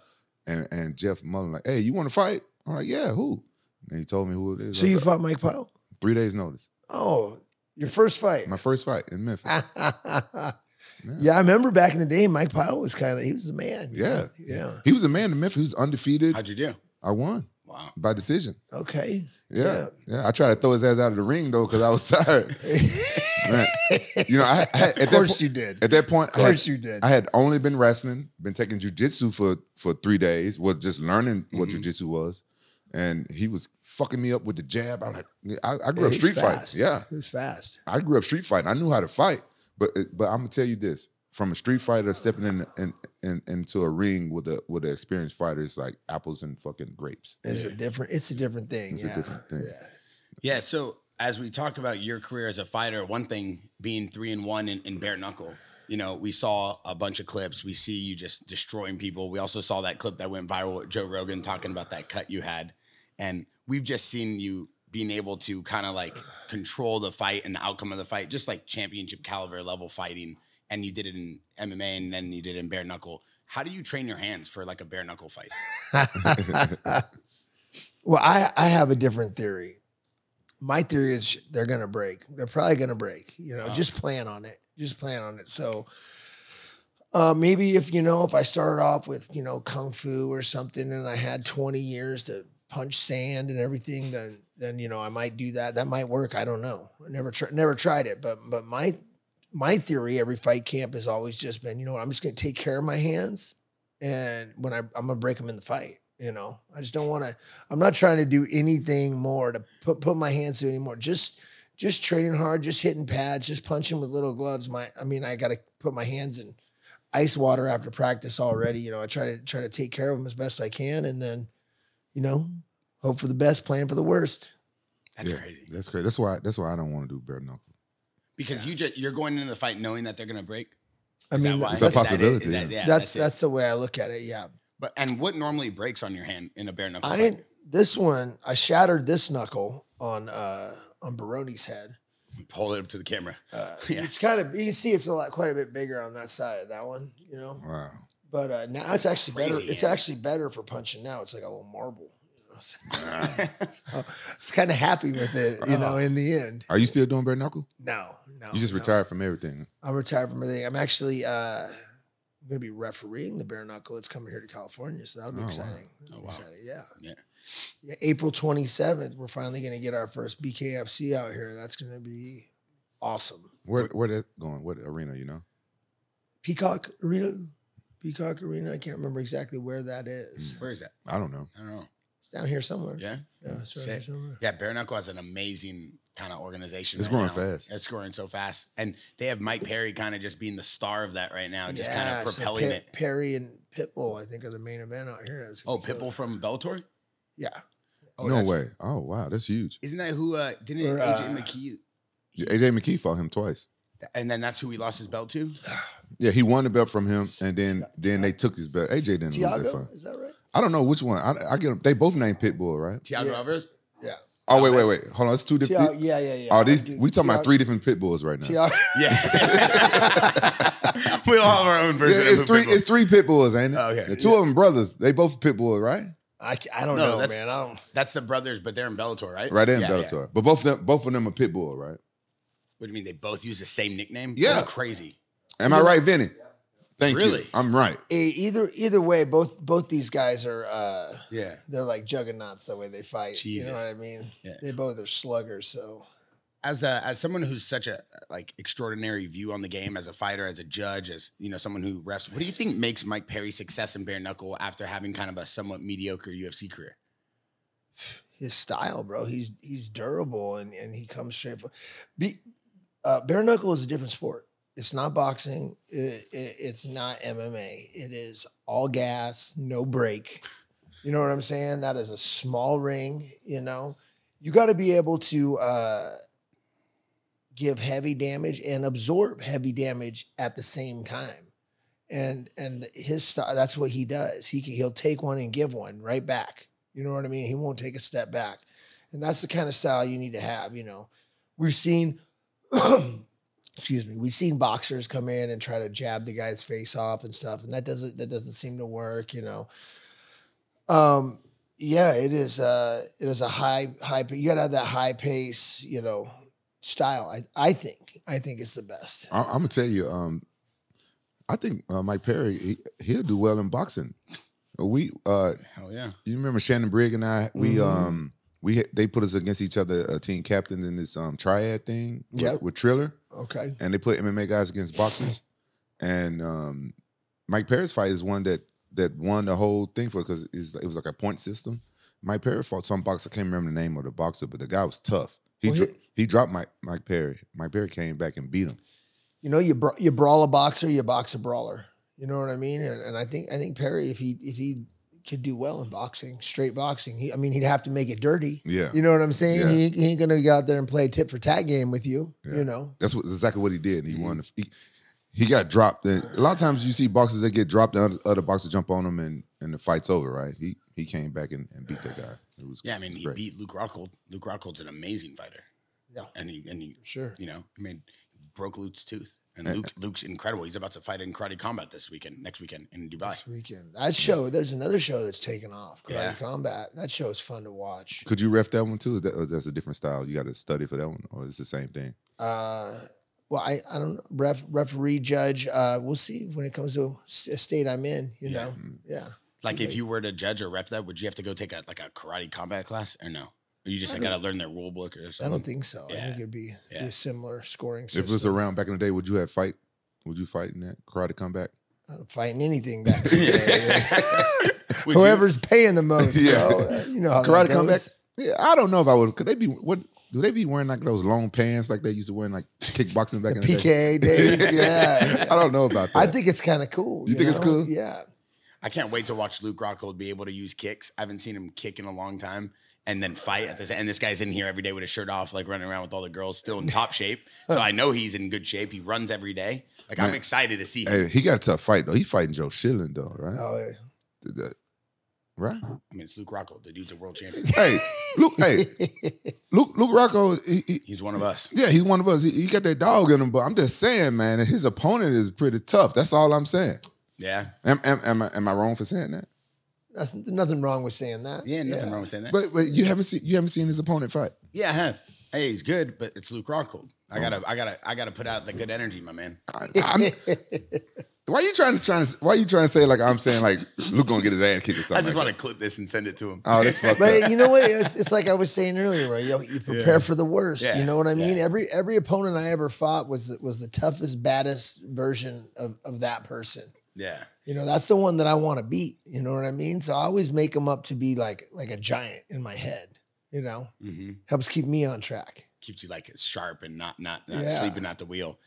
and and Jeff Mullen like, hey, you want to fight? I'm like, yeah, who? And he told me who it is. So you like, fought Mike Powell? three days notice. Oh, your first fight. My first fight in Memphis. yeah. I remember back in the day, Mike Powell was kind of he was a man. Yeah. know? Yeah. He was a man in Memphis. He was undefeated. How'd you do? I won Wow. by decision. Okay. Yeah, yeah. I tried to throw his ass out of the ring though because I was tired. Man, you know, I, I had, at of that course po- you did. At that point, Of I had, course you did. I had only been wrestling, been taking jujitsu for for three days, was just learning what Mm-hmm. Mhm. jujitsu was, and he was fucking me up with the jab. I'm like, I, I grew up He was street fighting. Yeah, He was fast. I grew up street fighting. I knew how to fight, but but I'm gonna tell you this: from a street fighter stepping in, in, in into a ring with a with an experienced fighter, it's like apples and fucking grapes. It's a different. It's a different thing. It's a yeah. different thing. Yeah. Yeah. So as we talk about your career as a fighter, one thing being three and one in, in bare knuckle. You know, we saw a bunch of clips. We see you just destroying people. We also saw that clip that went viral with Joe Rogan talking about that cut you had. And we've just seen you being able to kind of like control the fight and the outcome of the fight, just like championship caliber level fighting. And you did it in MMA and then you did it in bare knuckle. How do you train your hands for like a bare knuckle fight? well, I I have a different theory. My theory is they're gonna break. They're probably gonna break. You know, Wow. just plan on it. Just plan on it. So. Uh, maybe if you know if I started off with you know kung fu or something and I had 20 years to punch sand and everything, then then you know I might do that. That might work. I don't know. Never tr- never tried it, but but my my theory every fight camp has always just been you know I'm just going to take care of my hands and when I I'm gonna break them in the fight. You know, I just don't want to. I'm not trying to do anything more to put put my hands to anymore. Just just training hard, just hitting pads, just punching with little gloves. My, I mean, I got to put my hands in ice water after practice already. You know, I try to try to take care of them as best I can, and then, you know, hope for the best, plan for the worst. That's Yeah, crazy. That's crazy. That's why. That's why I don't want to do bare knuckle. Because you just you're going into the fight knowing that they're gonna break. I Is that mean, why? It's a Is that it? possibility, that- yeah. that's it. that's the way I look at it. Yeah, But and what normally breaks on your hand in a bare knuckle? I fight? this one I shattered this knuckle on uh on Baroni's head. Hold it up to the camera. Uh, Yeah. It's kind of you can see it's a lot quite a bit bigger on that side of that one, you know. Wow. But uh, now it's actually better. Crazy, It's yeah. actually better for punching now. It's like a little marble. You know? So, it's kind of happy with it, you know. In the end, Are you still doing bare knuckle? no, no. You just no. retired from everything. I'm retired from everything. I'm actually uh, I'm going to be refereeing the bare knuckle. It's coming here to California, so that'll be Oh, wow. exciting. Oh, That'll be wow. exciting. Yeah. Yeah. Yeah. April 27th, we're finally going to get our first BKFC out here. That's going to be awesome. Where where that going? What arena? You know? Peacock Arena. Peacock Arena. I can't remember exactly where that Mm. is. Where is that? I don't know. I don't know. It's down here somewhere. Yeah. Yeah, it's right here somewhere. Yeah, Bare Knuckle has an amazing kind of organization. It's right growing now. fast. It's growing so fast, and they have Mike Perry kind of just being the star of that right now, just kind Yeah, of so propelling it. Perry and Pitbull, I think, are the main event out here. That's Oh, gonna killer. Pitbull from Bellator. Yeah. Oh, no way. Oh wow, that's huge. Isn't that who? Uh, didn't Or, AJ uh, McKee? Yeah, AJ McKee fought him twice. And then that's who he lost his belt to. Yeah, he won the belt from him, and then then they took his belt. AJ didn't lose that Tiago, fight. is that right? I don't know which one. I, I get them. They both named Pitbull, right? Tiago Yeah. Alvarez. Yeah. Oh wait, wait, wait. Hold on. It's two Tiago, different. yeah, yeah, yeah. Oh, these we talking about three different Pitbulls right now. Tiago, Yeah. we all have our own Yeah, version. it's of three. Pitbull. It's three Pitbulls, ain't it? Oh, okay. The two of them brothers. They both Pitbull, right? I, ca- I don't No, know, that's- man. I don't. That's the brothers, but they're in Bellator, right? Right there in Yeah, yeah. Bellator. But both of them, both of them are Pitbull, right? What do you mean? They both use the same nickname? Yeah. That's crazy. Am I right, Vinny? Thank Really? you. I'm right. Either either way, both both these guys are uh Yeah. they're like juggernauts the way they fight. Jesus. You know what I mean? Yeah. They both are sluggers. So As a as someone who's such a like extraordinary view on the game, as a fighter, as a judge, as you know, someone who refs, what do you think makes Mike Perry success in bare knuckle after having kind of a somewhat mediocre UFC career? his style, bro. He's he's durable and and he comes straight. For, be, uh, bare knuckle is a different sport. It's not boxing. It, it, it's not MMA. It is all gas, no break. You know what I'm saying? That is a small ring. You know, you got to be able to uh, give heavy damage and absorb heavy damage at the same time. And and his style, that's what he does. He can, he'll take one and give one right back. You know what I mean? He won't take a step back. And that's the kind of style you need to have, you know. We've seen excuse me, we've seen boxers come in and try to jab the guy's face off and stuff, and that doesn't that doesn't seem to work, you know. Um, yeah, it is uh it is a high high you gotta have that high pace, you know, style. I I think. I think it's the best. I, I'm gonna tell you. Um, I think uh, Mike Perry he, he'll do well in boxing. We uh, Hell yeah. you remember Shannon Briggs and I? We Mhm. um we they put us against each other, uh, team captains in this um triad thing. with- with Triller. Okay. and they put MMA guys against boxers. and um, Mike Perry's fight is one that that won the whole thing for because it was like a point system. Mike Perry fought some boxer. I can't remember the name of the boxer, but the guy was tough. He Well, dro- he- he dropped Mike Mike Perry. Mike Perry came back and beat him. You know, you bra- you brawl a boxer, you box a brawler. You know what I mean? And, and I think I think Perry, if he if he could do well in boxing, straight boxing, he I mean he'd have to make it dirty. Yeah, You know what I'm saying? Yeah. He, he ain't gonna go out there and play a tit for tat game with you. Yeah. You know. that's what exactly what he did. And he mm-hmm. won. He, he got dropped. And a lot of times you see boxers that get dropped, and other, other boxers jump on them, and, and the fight's over. Right? He he came back and, and beat that guy. It was Yeah, I mean, he great. beat Luke Rockhold. Luke Rockhold's an amazing fighter. Yeah. And he and he Sure. you know, I mean, broke Luke's tooth. And Uh, Luke Luke's incredible. He's about to fight in karate combat this weekend, next weekend in Dubai. This weekend. That show, there's another show that's taken off, Karate Yeah. Combat. That show is fun to watch. Could you ref that one too? Is that, or that's a different style. You got to study for that one, or is it the same thing? Uh, well, I, I don't know. Ref, referee, judge. Uh, we'll see when it comes to s- a state I'm in. You Yeah. know, yeah. Like if Somebody- you were to judge or ref that, would you have to go take a like a karate combat class or no? Or you just like, gotta learn their rule book or something. I don't think so. I Yeah. think it'd be, be a similar scoring system. If it was around back in the day, would you have fight? Would you fight in that karate combat? I'm fighting anything that Would you- whoever's paying the most. Yeah. yeah. Uh, you know how karate that combat. Yeah, I don't know if I would. Could they be what? Do they be wearing like those long pants like they used to wear in like kickboxing back The in the day? PKA days. Yeah. I don't know about that. I think it's kind of cool. You think it's cool? Yeah. I can't wait to watch Luke Rockhold be able to use kicks. I haven't seen him kick in a long time. And then fight at this. And this guy's in here every day with his shirt off, like running around with all the girls, still in top shape. So I know he's in good shape. He runs every day. Like I'm excited to see him. Hey, he got a tough fight though. He's fighting Joe Schilling though, right? Oh, yeah. Did that- right? I mean, it's Luke Rockhold. The dude's a world champion. Hey, Luke. Hey, Luke. Luke Rocco. He, he, He's one of us. yeah, he's one of us. He, he got that dog in him. But I'm just saying, man, his opponent is pretty tough. That's all I'm saying. Yeah. Am, am, am, I, am I wrong for saying that? That's there's nothing wrong with saying that. Yeah, nothing wrong with saying that. But but you haven't seen you haven't seen his opponent fight. yeah, I have. Hey, he's good, but it's Luke Rockhold. I oh. gotta, I gotta, I gotta put out the good energy, my man. I, I'm, why you trying to trying to why you trying to say like I'm saying like Luke gonna get his ass kicked or something? I just like want to clip this and send it to him. Oh, that's fucked up. But you know what? It's, it's like I was saying earlier, right? You, you prepare for the worst. Yeah, You know what I mean? yeah. Every every opponent I ever fought was the, was the toughest, baddest version of, of that person. Yeah. You know, that's the one that I want to beat. You know what I mean? So I always make them up to be like like a giant in my head. You know, hmm helps keep me on track. keeps you like sharp and not not, not Yeah. sleeping at the wheel.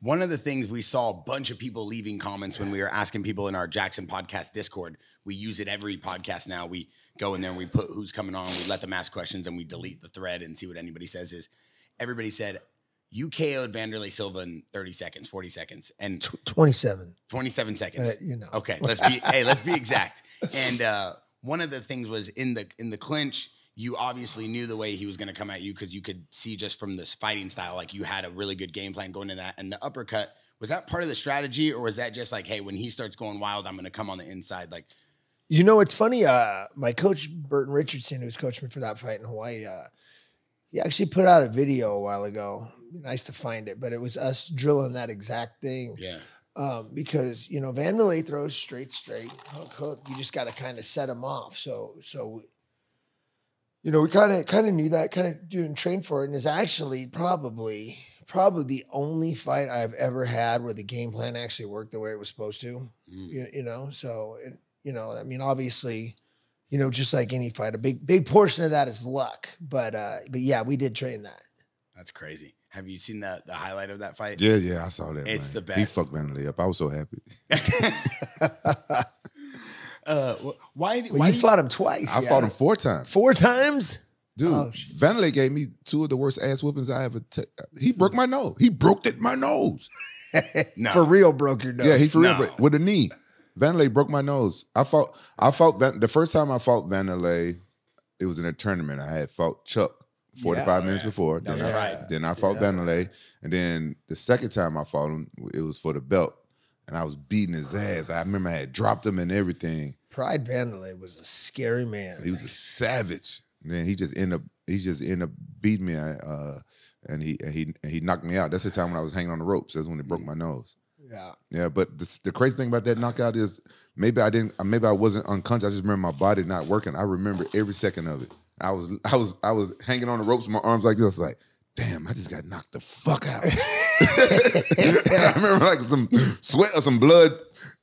One of the things we saw a bunch of people leaving comments when we were asking people in our Jaxxon podcast Discord. We use it every podcast now. We go in there and we put who's coming on. We let them ask questions and we delete the thread and see what anybody says. Is everybody said you KO'd Wanderlei Silva in 30 seconds, 40 seconds, and Tw- Twenty seven. 27 seconds. Uh, you know. Okay, let's be hey, let's be exact. And uh, one of the things was in the in the clinch, you obviously knew the way he was going to come at you because you could see just from this fighting style, like you had a really good game plan going in that. And the uppercut was that part of the strategy, or was that just like, hey, when he starts going wild, I'm going to come on the inside? Like, You know, it's funny. Uh, my coach Burton Richardson, who's coached me for that fight in Hawaii, uh, he actually put out a video a while ago. Be Nice to find it, but it was us drilling that exact thing. yeah, um, because you know Wanderlei throws straight, straight hook, hook. You just got to kind of set him off. So, so you know, we kind of kind of knew that, kind of doing train for it, and is actually probably probably the only fight I've ever had where the game plan actually worked the way it was supposed to. Mm. You, you know, so it, you know, I mean, obviously, you know, just like any fight, a big big portion of that is luck. But uh, but yeah, we did train that. That's crazy. Have you seen the the highlight of that fight? Yeah, yeah, I saw that. It's man. the He best. fucked Wanderlei up. I was so happy. Uh, why? Well, why you do fought him twice. I yeah. fought him four times. four times. Dude, Oh, shit. Wanderlei gave me two of the worst ass whippings I ever. ta- he broke my nose. He broke it my nose. No. For real, broke your nose. Yeah, he for real No. broke- with a knee. Wanderlei broke my nose. I fought. I fought Van, the first time I fought Wanderlei. It was in a tournament. I had fought Chuck forty five Yeah. minutes before. That's then, I, right. then I fought Yeah. Wanderlei, and then the second time I fought him, it was for the belt, and I was beating his ass. I remember I had dropped him and everything. Pride Wanderlei was a scary man. He was a savage. And then he just ended up he just ended up beating me uh and he and he and he knocked me out. That's the time when I was hanging on the ropes. That's when it broke my nose. yeah. Yeah, but the, the crazy thing about that knockout is maybe I didn't maybe I wasn't unconscious. I just remember my body not working. I remember every second of it. I was I was I was hanging on the ropes, with my arms like this, I was like, damn, I just got knocked the fuck out. I remember like some sweat or some blood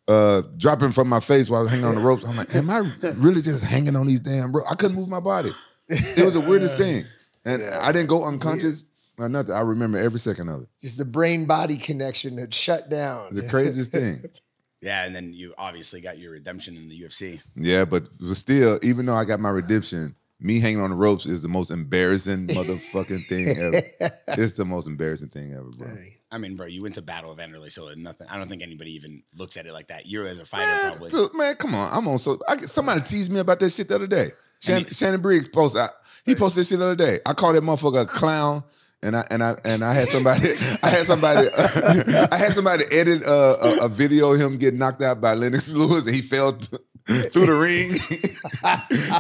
uh dropping from my face while I was hanging on the ropes. I'm like, am I really just hanging on these damn ropes? I couldn't move my body. It was the weirdest thing. And I didn't go unconscious or nothing. I remember every second of it. Just the brain body connection had shut down. The craziest thing. Yeah, and then you obviously got your redemption in the UFC. Yeah, but, but still, even though I got my redemption, me hanging on the ropes is the most embarrassing motherfucking thing ever. It's the most embarrassing thing ever, bro. Hey, I mean, bro, you went to Battle of Wanderlei, so nothing. I don't think anybody even looks at it like that. You're as a fighter, Man, probably. dude, man, come on. I'm on so I, get- somebody teased me about that shit the other day. Shannon, mean- Shannon Briggs posted I, he posted this shit the other day. I called that motherfucker a clown. And I and I and I had somebody I had somebody I had somebody edit uh, a, a video of him getting knocked out by Lennox Lewis and he fell t- through the ring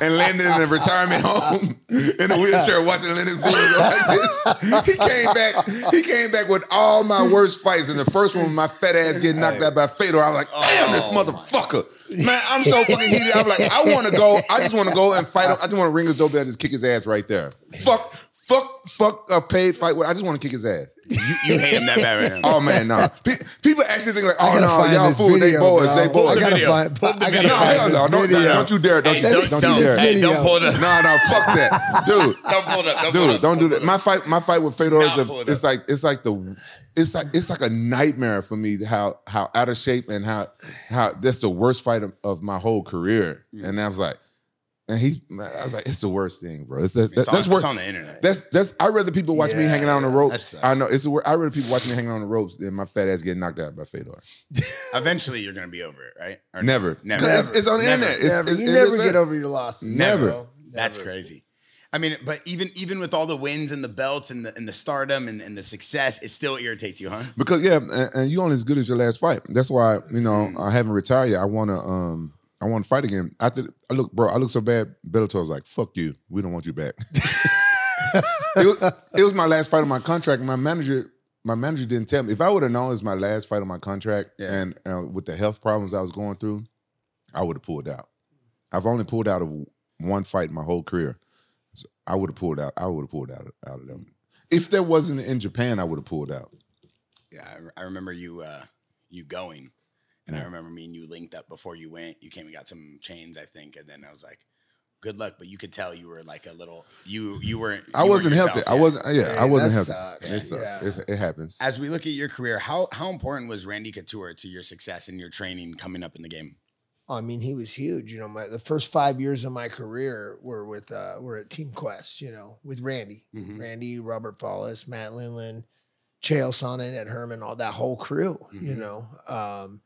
and landed in a retirement home in a wheelchair watching Lennox Lewis like this. He came back. He came back with all my worst fights. And the first one, my fat ass getting knocked out by Fedor. I was like, damn, this Oh, motherfucker. Man, I'm so fucking heated. I'm like, I want to go. I just want to go and fight him. I just want to ring his doorbell and just kick his ass right there. Fuck, fuck, fuck a paid fight. With I just want to kick his ass. you, you hate him that bad right. Oh man, no. Pe- people actually think like, oh no, find y'all this fool. They video, boys. bro. They boys. I gotta video. find. Pull the I gotta video. No, find hell no. this Don't, video. don't you dare. Don't, Hey, you, don't, don't don't, you dare. hey, don't pull it up. No, no, fuck that. Dude, Don't pull it up. Don't pull dude, up. don't do that. My fight, my fight with Fedor is a, it's like it's like the it's like it's like a nightmare for me how how out of shape and how how that's the worst fight of, of my whole career. And I was like, and he, I was like, it's the worst thing, bro. It's, that, It's, on, that's worse. it's on the internet. That's that's. I rather people watch me hanging out on the ropes. I know it's the wor- I rather people watch me hanging on the ropes than my fat ass getting knocked out by Fedor. Eventually, you're gonna be over it, right? Or Never, never. 'Cause It's, it's on the Never. internet. It's, Never. it's- you it never is get over your losses. Never. bro. That's crazy. I mean, but even even with all the wins and the belts and the and the stardom and, and the success, it still irritates you, huh? Because yeah, and, and you only as good as your last fight. That's why you know I haven't retired yet. I want to um I want to fight again. After I look, bro, I look so bad. Bellator was like, "Fuck you, we don't want you back." it, was, it was my last fight on my contract. My manager, my manager didn't tell me. If I would have known it was my last fight on my contract, Yeah. and uh, with the health problems I was going through, I would have pulled out. I've only pulled out of one fight in my whole career. So I would have pulled out. I would have pulled out out of them. If there wasn't in Japan, I would have pulled out. Yeah, I, I remember you uh you going, and I remember me and you linked up before you went. You came and got some chains, I think, and then I was like, "Good luck," but you could tell you were like a little you you weren't. I wasn't weren't healthy. yourself I wasn't. Yeah, I wasn't that healthy. sucks. It sucks. Yeah. It, it happens. As we look at your career, how how important was Randy Couture to your success and your training coming up in the game? I mean, he was huge. You know, my the first five years of my career were with uh were at Team Quest. You know, with Randy, Mhm. Randy, Robert Follis, Matt Lindland, Chael Sonnen, Ed Herman, all that whole crew. You Mhm. know, um,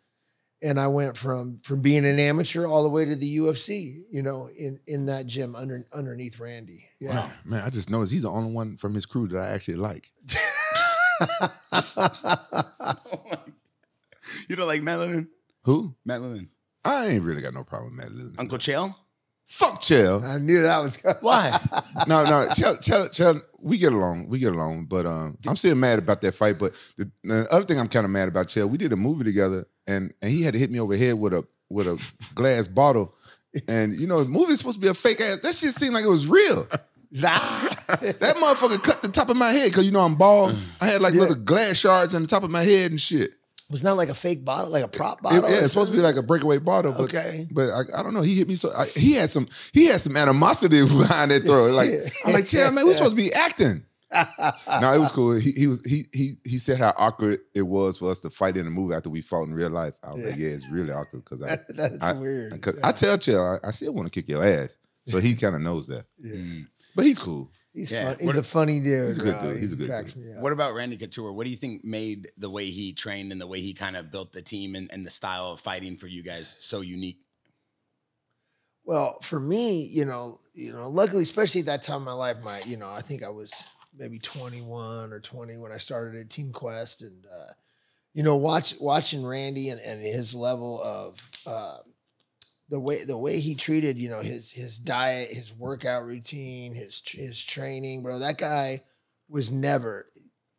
and I went from from being an amateur all the way to the UFC. You know, in in that gym under underneath Randy. Yeah. Wow, man, I just noticed he's the only one from his crew that I actually like. you don't like Matt Lennon? Who? Matt Lennon. I ain't really got no problem with Matt Lillard. Uncle Chael? Fuck Chael. I knew that was coming. Why? no, no, Chael, Chael, Chael, we get along. We get along. But um, I'm still mad about that fight. But the, the other thing I'm kind of mad about Chael, we did a movie together, and and he had to hit me over the head with a with a glass bottle. And you know, the movie's supposed to be a fake ass. That shit seemed like it was real. That motherfucker cut the top of my head because you know I'm bald. I had like Yeah. little glass shards on the top of my head and shit. Was not like a fake bottle, like a prop It- bottle. yeah, it's supposed to be like a breakaway bottle. But, Okay. But I, I don't know. He hit me so. I, he had some. He had some animosity behind that throw. Like I'm like, yeah, man, we're supposed to be acting. no, it was cool. He, he was he he he said how awkward it was for us to fight in the movie after we fought in real life. I was like, yeah, it's really awkward because I That's I- weird. Because I tell Chael, I, I still want to kick your ass. So he kind of knows that. Yeah. Mm. But he's cool. He's Yeah. fun. He's What- a funny dude. He's a good bro. dude. He's a He good cracks dude. me up. What about Randy Couture? What do you think made the way he trained and the way he kind of built the team and, and the style of fighting for you guys so unique? Well, for me, you know, you know, luckily, especially at that time in my life, my, you know, I think I was maybe 21 or 20 when I started at Team Quest, and uh, you know, watch watching Randy and, and his level of uh, the way the way he treated, you know, his his diet, his workout routine, his his training, bro. That guy was never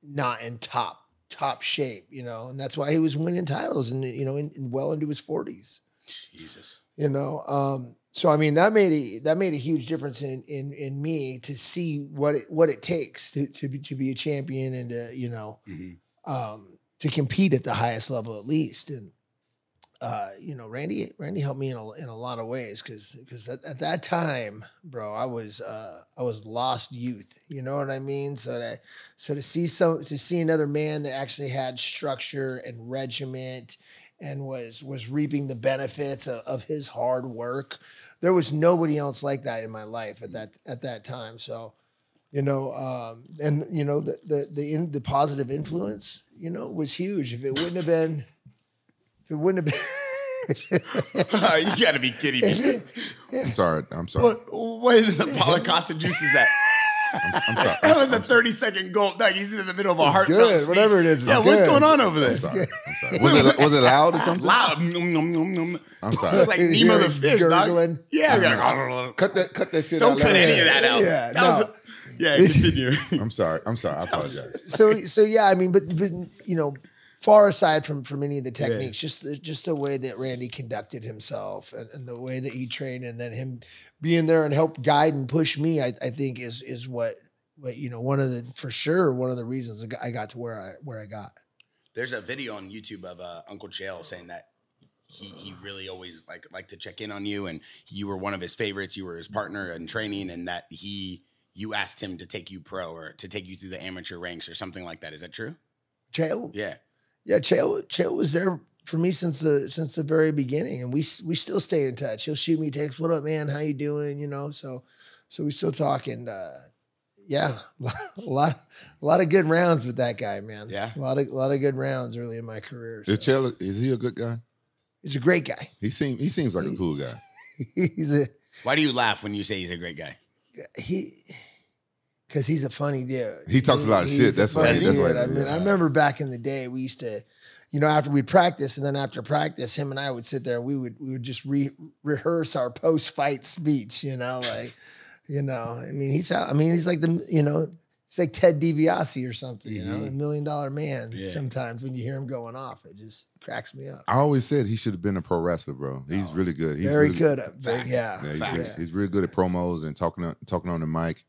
not in top top shape, you know, and that's why he was winning titles and you know, in, in well into his 40s Jesus. you know um so i mean that made a that made a huge difference in in in me to see what it what it takes to to be to be a champion and to you know Mhm. um to compete at the highest level at least and uh you know randy randy helped me in a, in a lot of ways because because at, at that time bro i was uh i was lost youth you know what i mean so that so to see some to see another man that actually had structure and regiment and was was reaping the benefits of, of his hard work. There was nobody else like that in my life at that at that time. So, you know, um, and you know the the the, in, the positive influence, you know, was huge. If it wouldn't have been, if it wouldn't have been. you got to be kidding me. I'm sorry. I'm sorry. What, what is the Polycosta juice is that? I'm, I'm sorry. That was a 30 second gulp. Doug, he's in the middle of a heartfelt good. speech. Whatever it is, Yeah, what's good. going on over there? I'm sorry. I'm sorry. Was it was it loud or something? Loud. I'm It sorry. was like Nemo You're the fish, dog. Yeah. I'm yeah. Cut that cut that shit Don't out. cut loud. any of that out. Yeah, That no. a- yeah, continue. I'm sorry. I'm sorry. I apologize. so so yeah, I mean, but but you know, far aside from from any of the techniques, just the, just the way that Randy conducted himself and, and the way that he trained, and then him being there and help guide and push me, I, I think is is what what you know one of the for sure one of the reasons I got- to where I where I got. There's a video on YouTube of uh, Uncle Chael saying that he he really always like liked to check in on you, and you were one of his favorites. You were his partner in training, and that he you asked him to take you pro or to take you through the amateur ranks or something like that. Is that true? Chael, Yeah. Yeah, Chael, Chael was there for me since the since the very beginning, and we we still stay in touch. He'll shoot me texts, "What up, man? How you doing?" You know, so so we still talk, and uh, yeah, a lot a lot of good rounds with that guy, man. Yeah. a lot of a lot of good rounds early in my career. Is so. Chael, is he a good guy? He's a great guy. He seems he seems like a cool guy. He's a Why do you laugh when you say he's a great guy? he. Cause he's a funny dude. He talks a lot of shit. That's why- that's why- I mean, I remember back in the day, we used to, you know, after we'd practice, and then after practice, him and I would sit there. We would we would just re- rehearse our post fight speech. You know, like, you know, I mean, he's out. I mean, he's like the, you know, it's like Ted DiBiase or something. You know, Mm-hmm. the million dollar man. Yeah. Sometimes when you hear him going off, it just cracks me up. I always said he should have been a pro wrestler, bro. He's really good. He's Very really, good. At, very, yeah. Yeah, he's, really, he's really good at promos and talking on, talking on the mic.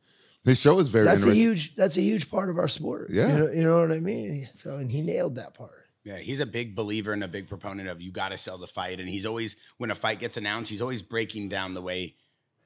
His show is very That's a huge. That's a huge part of our sport. Yeah. you know, you know what I mean. So, and he nailed that part. Yeah, he's a big believer and a big proponent of you got to sell the fight. And he's always, when a fight gets announced, he's always breaking down the way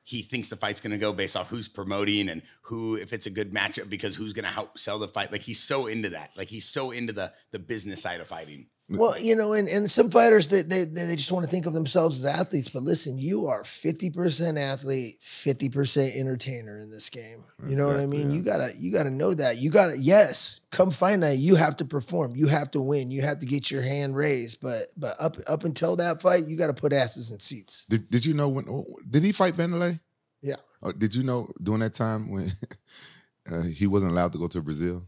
he thinks the fight's going to go based off who's promoting and who, if it's a good matchup, because who's going to help sell the fight. Like he's so into that. Like he's so into the the business side of fighting. Well, you know, and, and some fighters they, they they just want to think of themselves as athletes, but listen, you are fifty percent athlete, fifty percent entertainer in this game. You know what I mean? You gotta you gotta know that. You gotta yes, come fight night, you have to perform, you have to win, you have to get your hand raised. But but up up until that fight, you gotta put asses in seats. Did, did you know when? Did he fight Wanderlei? Yeah. Oh, did you know during that time when uh, he wasn't allowed to go to Brazil?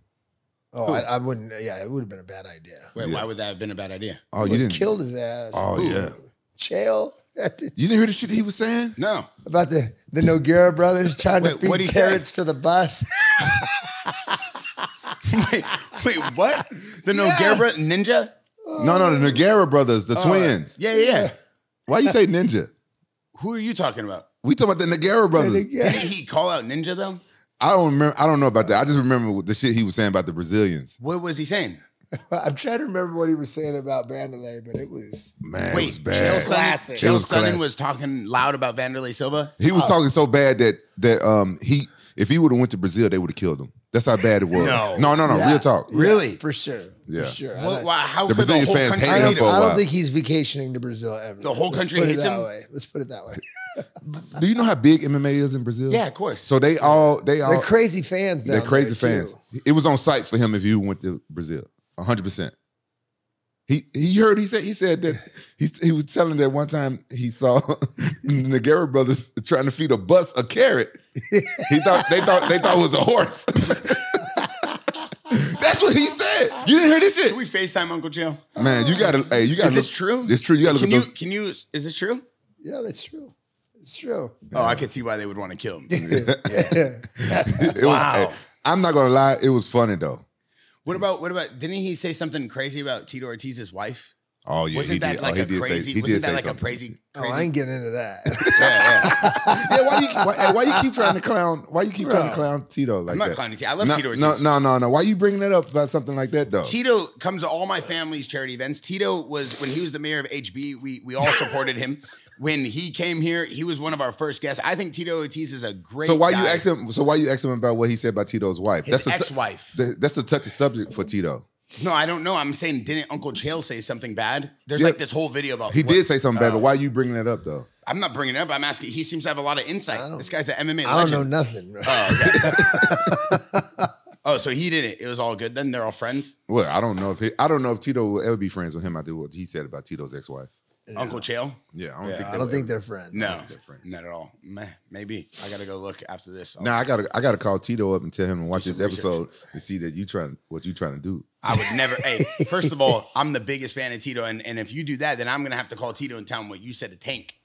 Oh, I, I wouldn't. Uh, yeah, it would have been a bad idea. Wait, Yeah. why would that have been a bad idea? Oh, you didn't. killed his ass. Oh, Who? yeah. Chael You didn't hear the shit he was saying? No. about the the Nogueira brothers trying to feed what'd say? carrots to the bus. wait, wait, what? The Yeah. Nogueira Ninja? No, no, the Nogueira brothers, the Oh, uh, twins. Yeah, yeah, yeah. Why you say ninja? Who are you talking about? We talking about the Nogueira brothers. Yeah. Didn't he call out Ninja though? I don't remember. I don't know about that. I just remember the shit he was saying about the Brazilians. What was he saying? I'm trying to remember what he was saying about Wanderlei, but it was Man, it Wait, was Chael bad. Sonnen, Classic. Chael It was Sonnen classic. was talking loud about Wanderlei Silva. He was Oh. talking so bad that that um he if he would have went to Brazil, they would have killed him. That's how bad it was. No. no, no, no. Yeah. Real talk. Yeah, Really? for sure. Yeah. For sure. I What, why, how The could Brazilian the whole fans country hated I him hate don't, for a I don't think he's vacationing to Brazil ever. The whole Let's country hates him? Way. Let's put it that way. Do you know how big MMA is in Brazil? Yeah, of course. So they all they all They're crazy fans. they're crazy there, fans. too. It was on site for him if you went to Brazil. hundred percent. He he heard he said he said that he he was telling that one time he saw the Nogueira brothers trying to feed a bus a carrot. He thought they thought they thought it was a horse. That's what he said. You didn't hear this shit, Can we FaceTime Uncle Joe? man. You gotta hey you gotta. Is this true? It's true. You gotta look Can at you, those. can you, is this true? Yeah, that's true. It's true. Oh, I could see why they would want to kill him. It was- Wow. hey, I'm not gonna lie. It was funny though. What about, what about, didn't he say something crazy about Tito Ortiz's wife? Oh yeah, Wasn't he that did. Oh, like oh, he a did crazy, say he wasn't did that say like something. a crazy, Oh, I ain't getting into that. yeah, yeah. yeah, why you why, why you keep trying to clown? Why you keep trying to clown Tito like I'm not that? clowning Tito. I love no, Tito no, Ortiz. no, no, no. Why you bringing that up about something like that though? Tito comes to all my family's charity events. Tito was when he was the mayor of HB. We we all supported him when he came here. He was one of our first guests. I think Tito Ortiz is a great. so why you ask him? So why you ask him about what he said about Tito's wife? His a t- ex-wife. th- that's a touchy subject for Tito. No, I don't know. I'm saying didn't Uncle Chael say something bad? There's Yeah. like this whole video about He what- did say something bad, Oh. but uh, why are you bringing that up though? I'm not bringing it up. I'm asking. He seems to have a lot of insight. This guy's an MMA I don't know legend. nothing. Oh, okay. oh, so he didn't. It was all good then. They're all friends. Well, I don't know if he, I don't know if Tito will ever be friends with him I after what he said about Tito's ex-wife. Uncle Chael. Yeah, I don't Yeah, think. I don't think, they're friends. No, they're friends. not at all. Meh, maybe I gotta go look after this. Now I gotta I gotta call Tito up and tell him to watch this research. episode and see that you trying what you trying to do. I would never. hey, first of all, I'm the biggest fan of Tito, and, and if you do that, then I'm gonna have to call Tito and tell him what you said to Tank.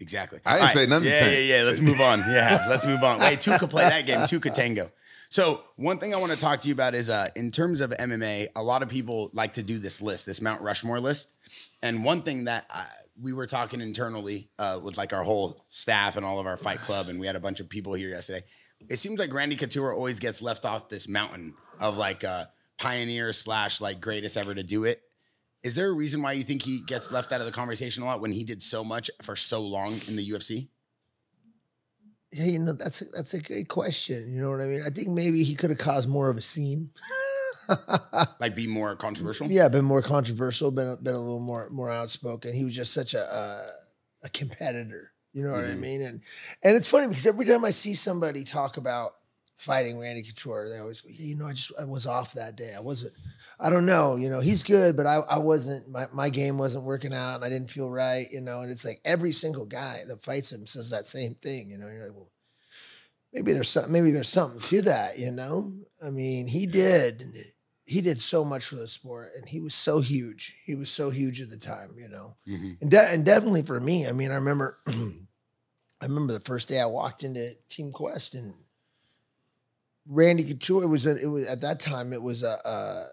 Exactly. I didn't say nothing Yeah, Tank. yeah, yeah. Let's move on. Yeah, let's move on. Wait, two could play that game. Two could tango. So one thing I want to talk to you about is uh, in terms of MMA, a lot of people like to do this list, this Mount Rushmore list. And one thing that uh, we were talking internally uh, with like our whole staff and all of our fight club, and we had a bunch of people here yesterday. It seems like Randy Couture always gets left off this mountain of like uh, pioneer slash like greatest ever to do it. Is there a reason why you think he gets left out of the conversation a lot when he did so much for so long in the UFC? Yeah, you know that's a, that's a good question. You know what I mean? I think maybe he could have caused more of a scene. Like be more controversial? yeah, been more controversial, been a, been a little more more outspoken. He was just such a uh, a competitor. You know what I Mhm. mean? And and it's funny because every time I see somebody talk about fighting Randy Couture, they always go, you know, I just I was off that day. I wasn't. I don't know. You know, he's good, but I I wasn't. My my game wasn't working out, and I didn't feel right. You know, and it's like every single guy that fights him says that same thing. You know, you're like, well, maybe there's some, maybe there's something to that. You know, I mean, he did he did so much for the sport, and he was so huge. He was so huge at the time. You know, Mhm. and, de- and definitely for me. I mean, I remember, I remember the first day I walked into Team Quest and Randy Couture. It was a, it was at that time it was a, a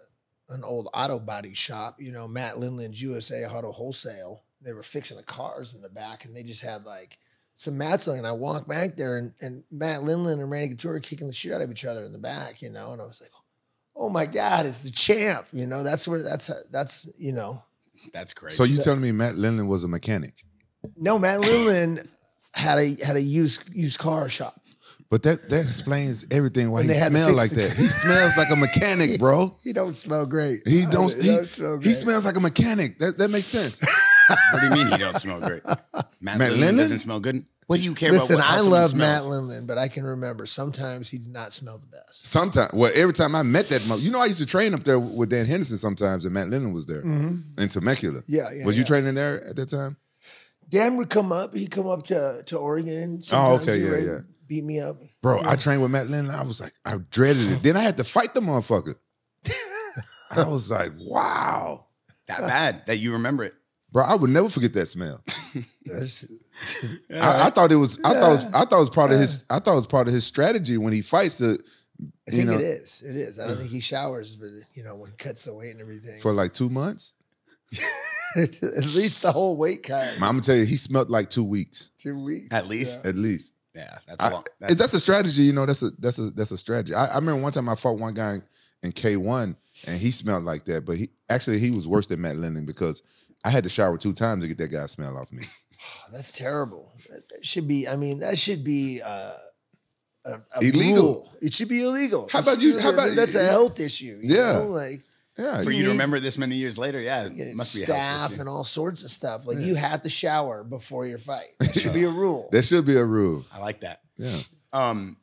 an old auto body shop. You know, Matt Lindland's USA Auto Wholesale. They were fixing the cars in the back, and they just had like some mats on. And I walked back there, and, and Matt Lindland and Randy Couture were kicking the shit out of each other in the back. You know, and I was like, oh my god, it's the champ. You know, that's where that's that's you know. That's crazy. So you telling me Matt Lindland was a mechanic? No, Matt Lindland had a had a used used car shop. But that that explains everything why When he they had to smells like that. He smells like a mechanic, bro. He don't smell great. He don't. He He, don't smell he smells like a mechanic. That that makes sense. what do you mean he don't smell great? Matt, Matt Lindland Lindland? doesn't smell good. What do you care Listen, about? What, how I love Matt smells? Lindland, but I can remember sometimes he did not smell the best. Sometimes, well, every time I met that, mo- you know, I used to train up there with Dan Henderson sometimes, and Matt Lindland was there mm-hmm. in Temecula. Yeah, yeah. was you training there at that time? Dan would come up. He'd come up to to Oregon. Oh, okay, yeah, yeah. Beat me up. Bro, Yeah. I trained with Matt Lindland. I was like, I dreaded it. then I had to fight the motherfucker. I was like, wow. That bad that you remember it. Bro, I would never forget that smell. That's- I, I thought it was. I thought. It was, I thought it was part of his. I thought it was part of his strategy when he fights to, I you think know, it is. It is. I don't think he showers, but you know, when he cuts the weight and everything. for like two months. At least the whole weight cut. I'm gonna tell you, he smelled like two weeks Two weeks. At least. at least. Yeah, that's a is that's a strategy? You know, that's a that's a that's a strategy. I, I remember one time I fought one guy in K1, and he smelled like that. But he actually he was worse than Matt Lindland because I had to shower two times to get that guy smell off me. Oh, that's terrible. That, should be. I mean, that should be uh, a, a Illegal. rule. It should be illegal. How about you- how about- that's a health issue? you Yeah. know, like Yeah, For you- you to remember this many years later, yeah, it know, must be staff issue. and all sorts of stuff. Like you have to shower before your fight. That should be a rule. that should be a rule. I like that. Yeah, um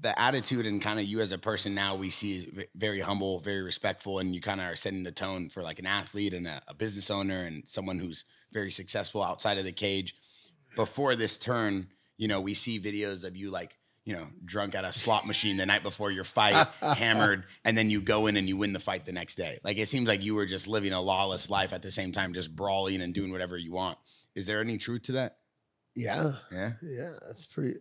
the attitude and kind of you as a person now we see is very humble very respectful and you kind of are setting the tone for like an athlete and a, a business owner and someone who's very successful outside of the cage before this turn you know we see videos of you like you know drunk at a slot machine the night before your fight hammered and then you go in and you win the fight the next day like it seems like you were just living a lawless life at the same time just brawling and doing whatever you want is there any truth to that yeah, yeah yeah. That's pretty.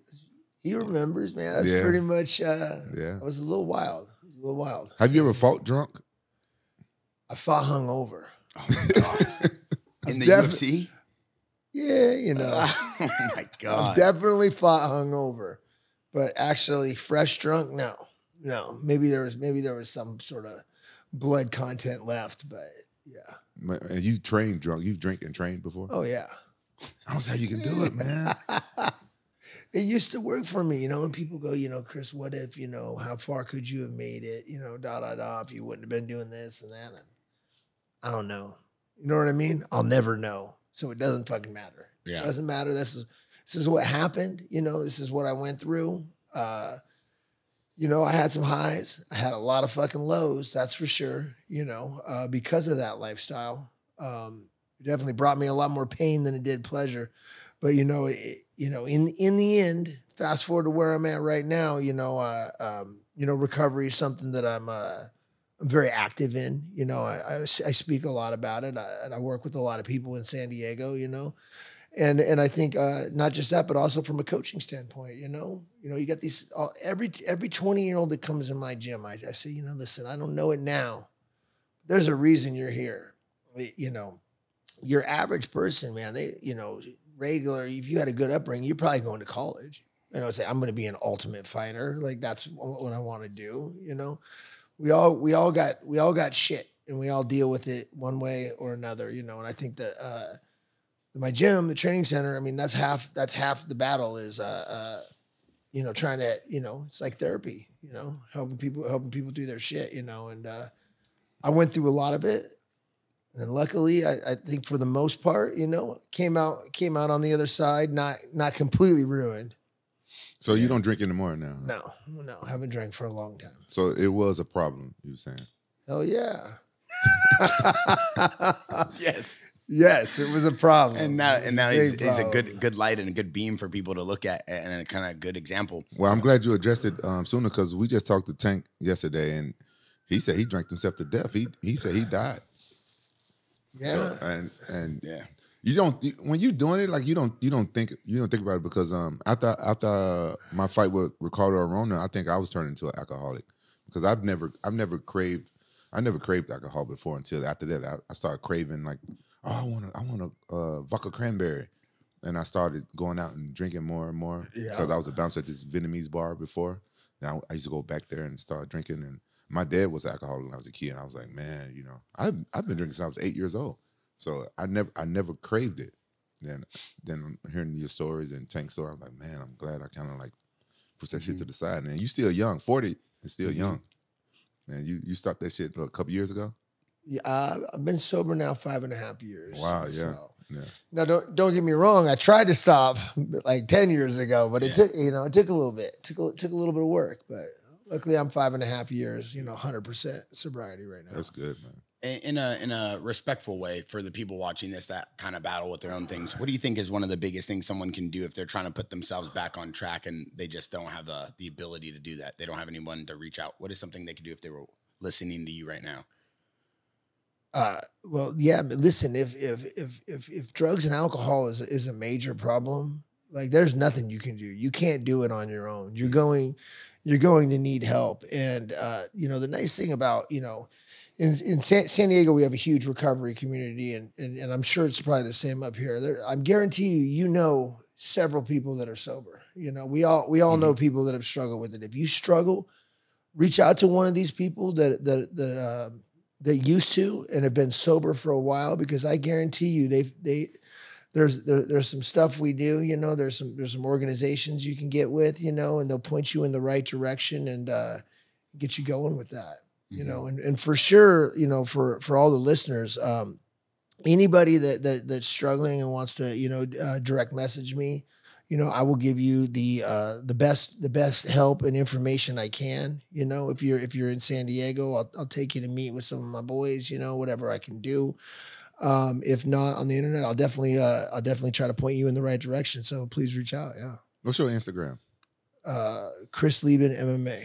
He remembers, man. That's Yeah. pretty much. Uh, yeah. I was a little wild. A little wild. Have you ever fought drunk? I fought hungover. oh my god in the Def- ufc Yeah, you know. oh my god. I've god! definitely fought hungover, but actually fresh drunk, no, no. Maybe there was maybe there was some sort of blood content left, but yeah. And you trained drunk. You've drank and trained before. Oh yeah. I don't see how you can do it, man. it used to work for me, you know. And people go, you know, Chris, what if you know how far could you have made it, you know, da da da, if you wouldn't have been doing this and that. I don't know. You know what I mean? I'll never know, so it doesn't fucking matter. Yeah. It doesn't matter. This is this is what happened. You know, this is what I went through. Uh, you know, I had some highs. I had a lot of fucking lows. That's for sure. You know, uh, because of that lifestyle, um, it definitely brought me a lot more pain than it did pleasure. But you know, it, you know, in in the end, fast forward to where I'm at right now. You know, uh, um, you know, recovery is something that I'm. Uh, I'm very active in. You know, I, I, I speak a lot about it, I, and I work with a lot of people in San Diego. You know, and and I think uh, not just that, but also from a coaching standpoint. You know, you know, you got these all, every every twenty year old that comes in my gym. I, I say, you know, listen, I don't know it now. There's a reason you're here. You know, your average person, man. They, you know, regular. If you had a good upbringing, you're probably going to college. You know, say I'm going to be an ultimate fighter. Like that's what I want to do. You know, we all we all got we all got shit, and we all deal with it one way or another. You know, and I think that. uh my gym, the training center, I mean, that's half that's half the battle is uh, uh you know, trying to, you know, it's like therapy, you know, helping people helping people do their shit, you know, and uh I went through a lot of it. And luckily, I, I think for the most part, you know, came out came out on the other side, not not completely ruined. So you don't drink anymore now. No, no, haven't drank for a long time. So it was a problem. You were saying. Hell yeah. yes. Yes, it was a problem. And now, and now he's, he's a good, good light and a good beam for people to look at, and a kind of good example. Well, I'm glad you addressed it um, sooner because we just talked to Tank yesterday, and he said he drank himself to death. He he said he died. Yeah. and and Yeah. you don't you- when you're doing it like you don't you don't think you don't think about it because um after after my fight with Ricardo Arona, I think I was turning into an alcoholic because I've never I've never craved I never craved alcohol before until after that I, I started craving like oh I want to I want a uh, vodka cranberry. And I started going out and drinking more and more Yeah. because I was a bouncer at this Vietnamese bar before. Now I used to go back there and start drinking. And my dad was an alcoholic when I was a kid. And I was like, man, you know, I've I've been drinking since I was eight years old. So I never I never craved it. Then then hearing your stories and Tank's story, I'm like, man, I'm glad I kind of like put that shit to the side. And you're still young, 40 is still young. And you you stopped that shit a couple years ago. Yeah, uh, I've been sober now five and a half years. Wow, yeah. so- Yeah. Now, don't don't get me wrong. I tried to stop like ten years ago, but it Yeah. took you know it took a little bit, it took a, took a little bit of work. But luckily, I'm five and a half years, you know, hundred percent sobriety right now. That's good, man. In in a in a respectful way for the people watching this that kind of battle with their own things. What do you think is one of the biggest things someone can do if they're trying to put themselves back on track and they just don't have uh, the ability to do that? They don't have anyone to reach out. What is something they could do if they were listening to you right now? Uh, well, yeah, but listen, if if if if if drugs and alcohol is is a major problem, like there's nothing you can do. You can't do it on your own. You're going, you're going to need help. And uh, you know, the nice thing about you know, in in San, San Diego, we have a huge recovery community, and and, and I'm sure it's probably the same up here. There, I'm guarantee you, you know several people that are sober. You know, we all we all know people that have struggled with it. If you struggle, reach out to one of these people that that that uh, that used to and have been sober for a while because I guarantee you they they there's there, there's some stuff we do you know there's some there's some organizations you can get with you know and they'll point you in the right direction and uh, get you going with that you Mhm. know and, and for sure you know for for all the listeners um anybody that that that's struggling and wants to you know uh, direct message me you know i will give you the uh the best the best help and information i can you know if you're if you're in san diego i'll, I'll take you to meet with some of my boys you know whatever i can do um if not on the internet i'll definitely uh i'll definitely try to point you in the right direction so please reach out yeah What's your Instagram? uh chris leben mma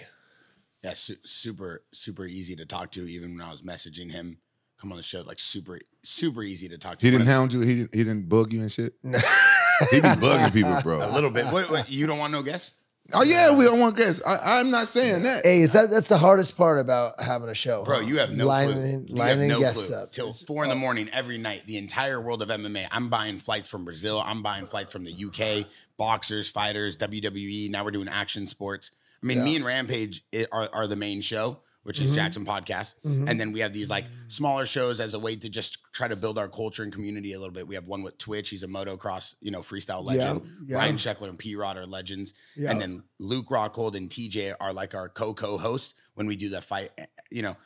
Yeah, su- super, super easy to talk to. Even when I was messaging him, come on the show, like super, super easy to talk to. He didn't hound you. He didn't, he didn't bug you and shit. He be bugging people, bro. a little bit. What, what, you don't want no guests? Oh yeah, we don't want guests. I, I'm not saying that. hey is that that's the hardest part about having a show Bro, huh? you have no lining, clue. You lining have no guests clue. up Till It's- four in the morning every night. The entire world of MMA. I'm buying flights from Brazil. I'm buying flights from the UK. Boxers, fighters, WWE. Now we're doing action sports. I mean, Yeah. me and Rampage are, are the main show, which is Mhm. Jaxxon Podcast. Mhm. And then we have these like smaller shows as a way to just try to build our culture and community a little bit. We have one with Twitch. He's a motocross, you know, freestyle legend. yeah. Ryan Sheckler and P Rod are legends. yeah. And then Luke Rockhold and TJ are like our co-co-host when we do the fight. Eh, You know,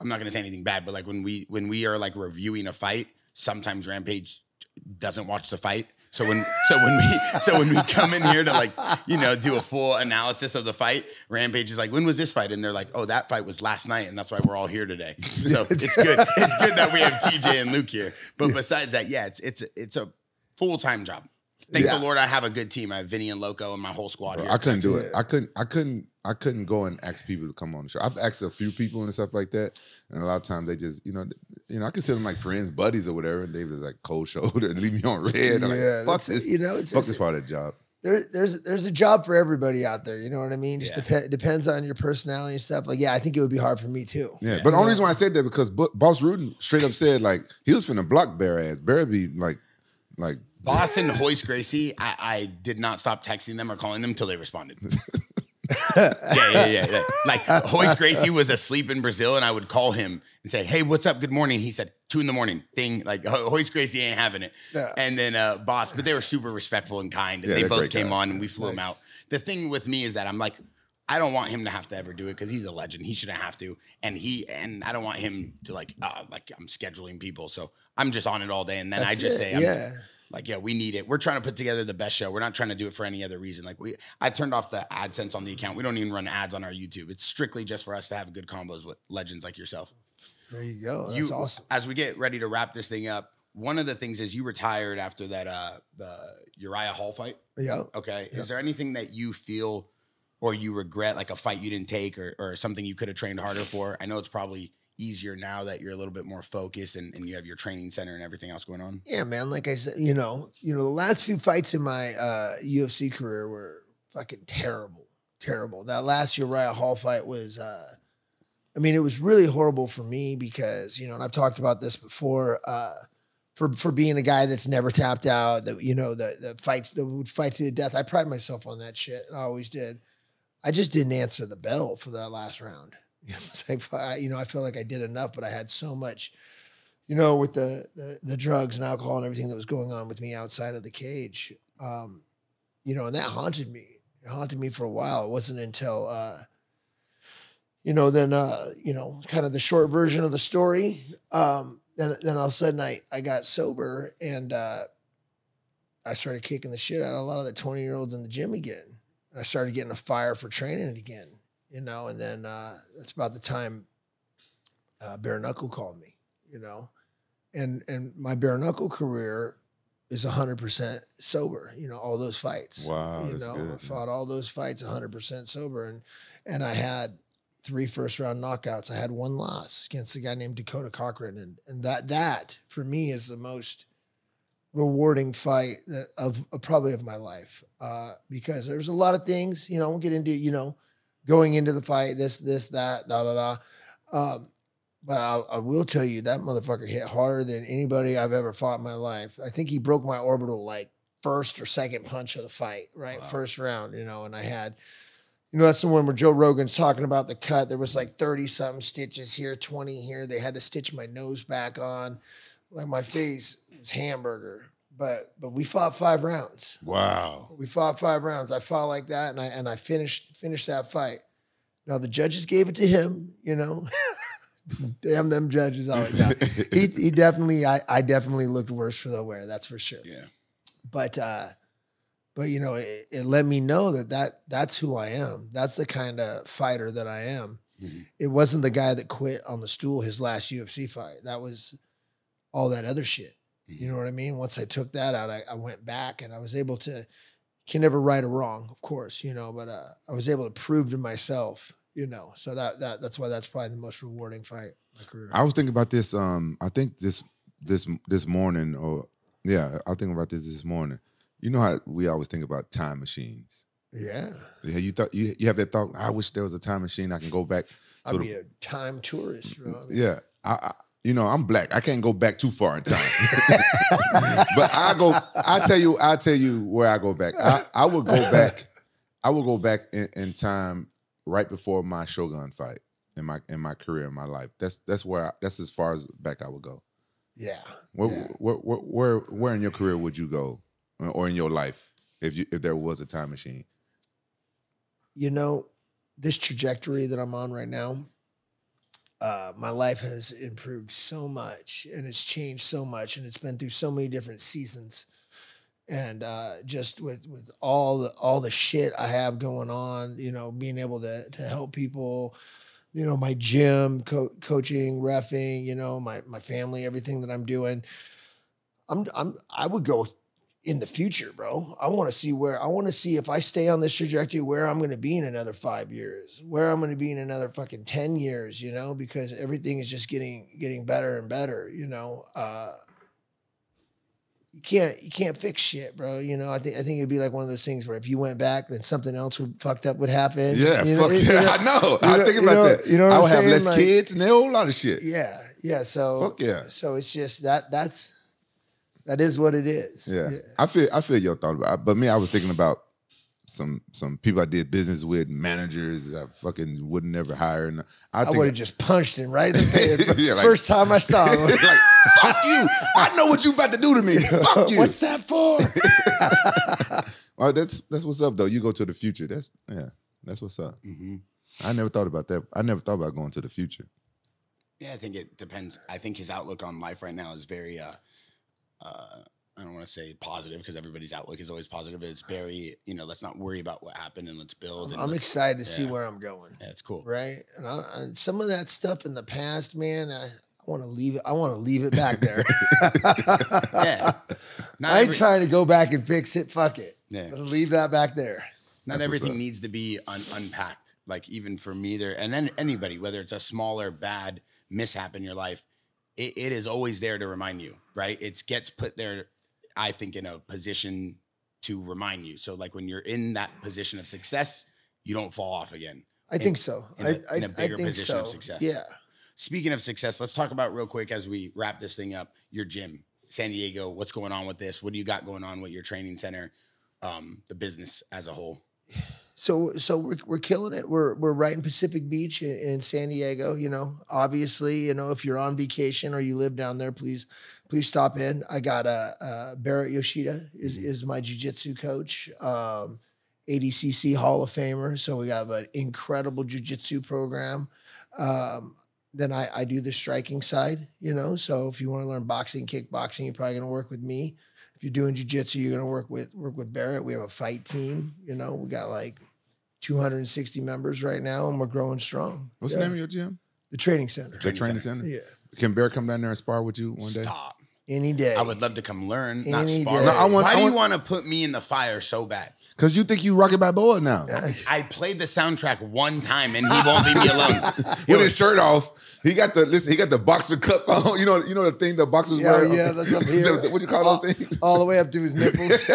I'm not gonna say anything bad, but like when we when we are like reviewing a fight, sometimes Rampage doesn't watch the fight. So when so when we so when we come in here to like you know do a full analysis of the fight, Rampage is like, when was this fight? And they're like, oh, that fight was last night, and that's why we're all here today. So it's good. It's good that we have TJ and Luke here. But besides that, yeah, it's it's it's a full time job. Thank Yeah. the Lord, I have a good team. I have Vinny and Loco and my whole squad Bro, here. I couldn't do it. I couldn't. I couldn't. I couldn't go and ask people to come on the show. I've asked a few people and stuff like that, and a lot of times they just, you know, you know, I consider them like friends, buddies, or whatever. And they was like cold shoulder and leave me on red. I'm yeah, like, fuck this. You know, it's Fuck just- this part of the job. there, there's there's a job for everybody out there. You know what I mean? Just Yeah. dep- depends on your personality and stuff. Like, yeah, I think it would be hard for me too. Yeah, Yeah. but the only Yeah. reason why I said that because Bu- Bas Rutten straight up said like he was finna block Bear ass. Bear be like, like Boston Royce Gracie, I, I did not stop texting them or calling them until they responded. yeah, yeah, yeah, yeah. Like Royce Gracie was asleep in Brazil, and I would call him and say, "Hey, what's up? Good morning." He said, two in the morning." thing. Like Ho- Royce Gracie ain't having it. Yeah. And then uh, Bas, but they were super respectful and kind, and Yeah, they both came guys. on, and we flew him Nice. out. The thing with me is that I'm like. I don't want him to have to ever do it because he's a legend. He shouldn't have to, and he and I don't want him to like uh, like I'm scheduling people. So I'm just on it all day, and then I just it, say, I'm, yeah, like, yeah, we need it. We're trying to put together the best show. We're not trying to do it for any other reason. Like we, I turned off the AdSense on the account. We don't even run ads on our YouTube. It's strictly just for us to have good combos with legends like yourself. there you go. That's you, awesome. As we get ready to wrap this thing up, one of the things is you retired after that uh the Uriah Hall fight. Yeah. Okay, Yeah. is there anything that you feel or you regret, like a fight you didn't take, or or something you could have trained harder for? I know it's probably easier now that you're a little bit more focused and, and you have your training center and everything else going on. Yeah, man. Like I said, you know, you know, the last few fights in my uh, UFC career were fucking terrible, terrible. That last Uriah Hall fight was, uh, I mean, it was really horrible for me because you know, and I've talked about this before. Uh, for for being a guy that's never tapped out, that you know, the the fights that would fight to the death. I pride myself on that shit. and I always did. I just didn't answer the bell for that last round. You know, it's like, I- you know, I feel like I did enough, but I had so much you know, with the, the the drugs and alcohol and everything that was going on with me outside of the cage, um, you know, and that haunted me. It haunted me for a while. It wasn't until, uh, you know, then uh, you know, kind of the short version of the story. Um, then then all of a sudden I I got sober and uh, I started kicking the shit out of a lot of the twenty year olds in the gym again. And I started getting a fire for training it again. You know, and then uh, that's about the time uh, Bare Knuckle called me. You know, and and my bare knuckle career is 100% sober you know all those fights Wow, you that's know? good, i fought all those fights 100% sober and and i had three first round knockouts. I had one loss against a guy named dakota cochrane and and that that for me is the most rewarding fight that of, of probably of my life. Uh, because there's a lot of things you know I won't get into you know going into the fight this this that da da da um, but I, I will tell you that motherfucker hit harder than anybody I've ever fought in my life. I think he broke my orbital like first or second punch of the fight, right? Wow. First round, you know, and I had You know, that's the one where Joe Rogan's talking about the cut. There was like 30 something stitches here, 20 here. They had to stitch my nose back on. Like my face was hamburger. But but we fought five rounds. Wow. We fought five rounds. I fought like that and I and I finished finished that fight. Now the judges gave it to him, you know. Damn them judges always. No, he he definitely I, I definitely looked worse for the wear, that's for sure Yeah. but uh but you know it, it let me know that that that's who i am that's the kind of fighter that i am Mhm. it wasn't the guy that quit on the stool his last ufc fight that was all that other shit you know what i mean once i took that out i, I went back and i was able to can never right or wrong of course you know but uh, i was able to prove to myself you know so that that that's why that's probably the most rewarding fight in my career I was thinking about this. Um, I think this this this morning, or yeah, I was thinking about this this morning. You know how we always think about time machines. yeah Yeah, you thought you you have that thought. I wish there was a time machine I can go back. i'd to be the, a time tourist bro. yeah, I, I you know I'm black. I can't go back too far in time. but I go. I tell you. I tell you where I go back. I, I would go back. I would go back in, in time right before my Shogun fight in my in my career in my life. That's that's where I, that's as far as back I would go. yeah Where, yeah. where, where, where, where in your career would you go, uh, or in your life, if you if there was a time machine? you know, this trajectory that I'm on right now, uh, my life has improved so much and it's changed so much and it's been through so many different seasons. And uh, just with with all the all the shit I have going on, you know, being able to to help people, you know, my gym, co- coaching, refing, you know, my my family, everything that I'm doing, I'm I'm I would go in the future, bro. I want to see where I want to see if I stay on this trajectory where I'm going to be in another 5 years, where I'm going to be in another fucking 10 years, you know, because everything is just getting getting better and better, you know. Uh you can't you can't fix shit, bro. You know, I think I think it'd be like one of those things where if you went back, then something else would fucked up would happen. Yeah, you know, fuck you yeah, I know. you I know- think about know- that. you know I would have less Like- kids and a whole lot of shit. Yeah, yeah. So Fuck yeah. So it's just that that's that is what it is. Yeah. I feel I feel your thought about, it. but me, I was thinking about some some people I did business with, managers I fucking would never hire, and I I would have just punched him right in the face. Yeah, like- First time I saw him. like fuck you. I know what you about to do to me. Fuck you. What's that for? Oh, that's that's what's up though. You go to the future. That's yeah. That's what's up. Mhm. I never thought about that. I never thought about going to the future. Yeah, I think it depends. I think his outlook on life right now is very uh uh I don't want to say positive because everybody's outlook is always positive. It's very, you know, let's not worry about what happened and let's build. and I'm let's- excited to see where I'm going. Yeah, it's cool. Right, and, I, and some of that stuff in the past, man, I, I want to leave it. I want to leave it back there. Yeah. Not I ain't every- trying to go back and fix it. Fuck it. Yeah. Leave that back there. not That's everything needs to be un- unpacked. Like even for me, there and then anybody, whether it's a small or bad mishap in your life, it, it is always there to remind you, right? It gets put there, I think, in a position to remind you. So like when you're in that position of success, you don't fall off again. I think so. in I a- I- in a I bigger think position so. of success. Yeah. Speaking of success, let's talk about real quick as we wrap this thing up. Your gym, San Diego. What's going on with this? What do you got going on with your training center? Um, the business as a whole. So so we're we're killing it. We're we're right in Pacific Beach in, in San Diego. You know, obviously, you know, if you're on vacation or you live down there, please please stop in. I got a uh, uh, Barrett Yoshida is is my jujitsu coach. Um, ADCC Hall of Famer. So we have an incredible jujitsu program. Um, then I, I do the striking side, you know. So if you want to learn boxing, kickboxing, you're probably gonna work with me. If you're doing jujitsu, you're gonna work with work with Barrett. We have a fight team, you know. We got like 260 members right now, and we're growing strong. What's Yeah. the name of your gym? The training center. The Training training center. center. Yeah, Can Barrett come down there and spar with you one day? Stop. Any day. I would love to come learn, not Any spar. day. No, I want- Why I do you want- want to put me in the fire so bad? Cause you think you Rocky Balboa now. I played the soundtrack one time and he won't leave me alone. With his shirt off, he got the listen. He got the boxer cup on. You know, you know the thing the boxers Yeah, wear. yeah, that's up here. The- the- what do you call all, those things? all the way up to his nipples.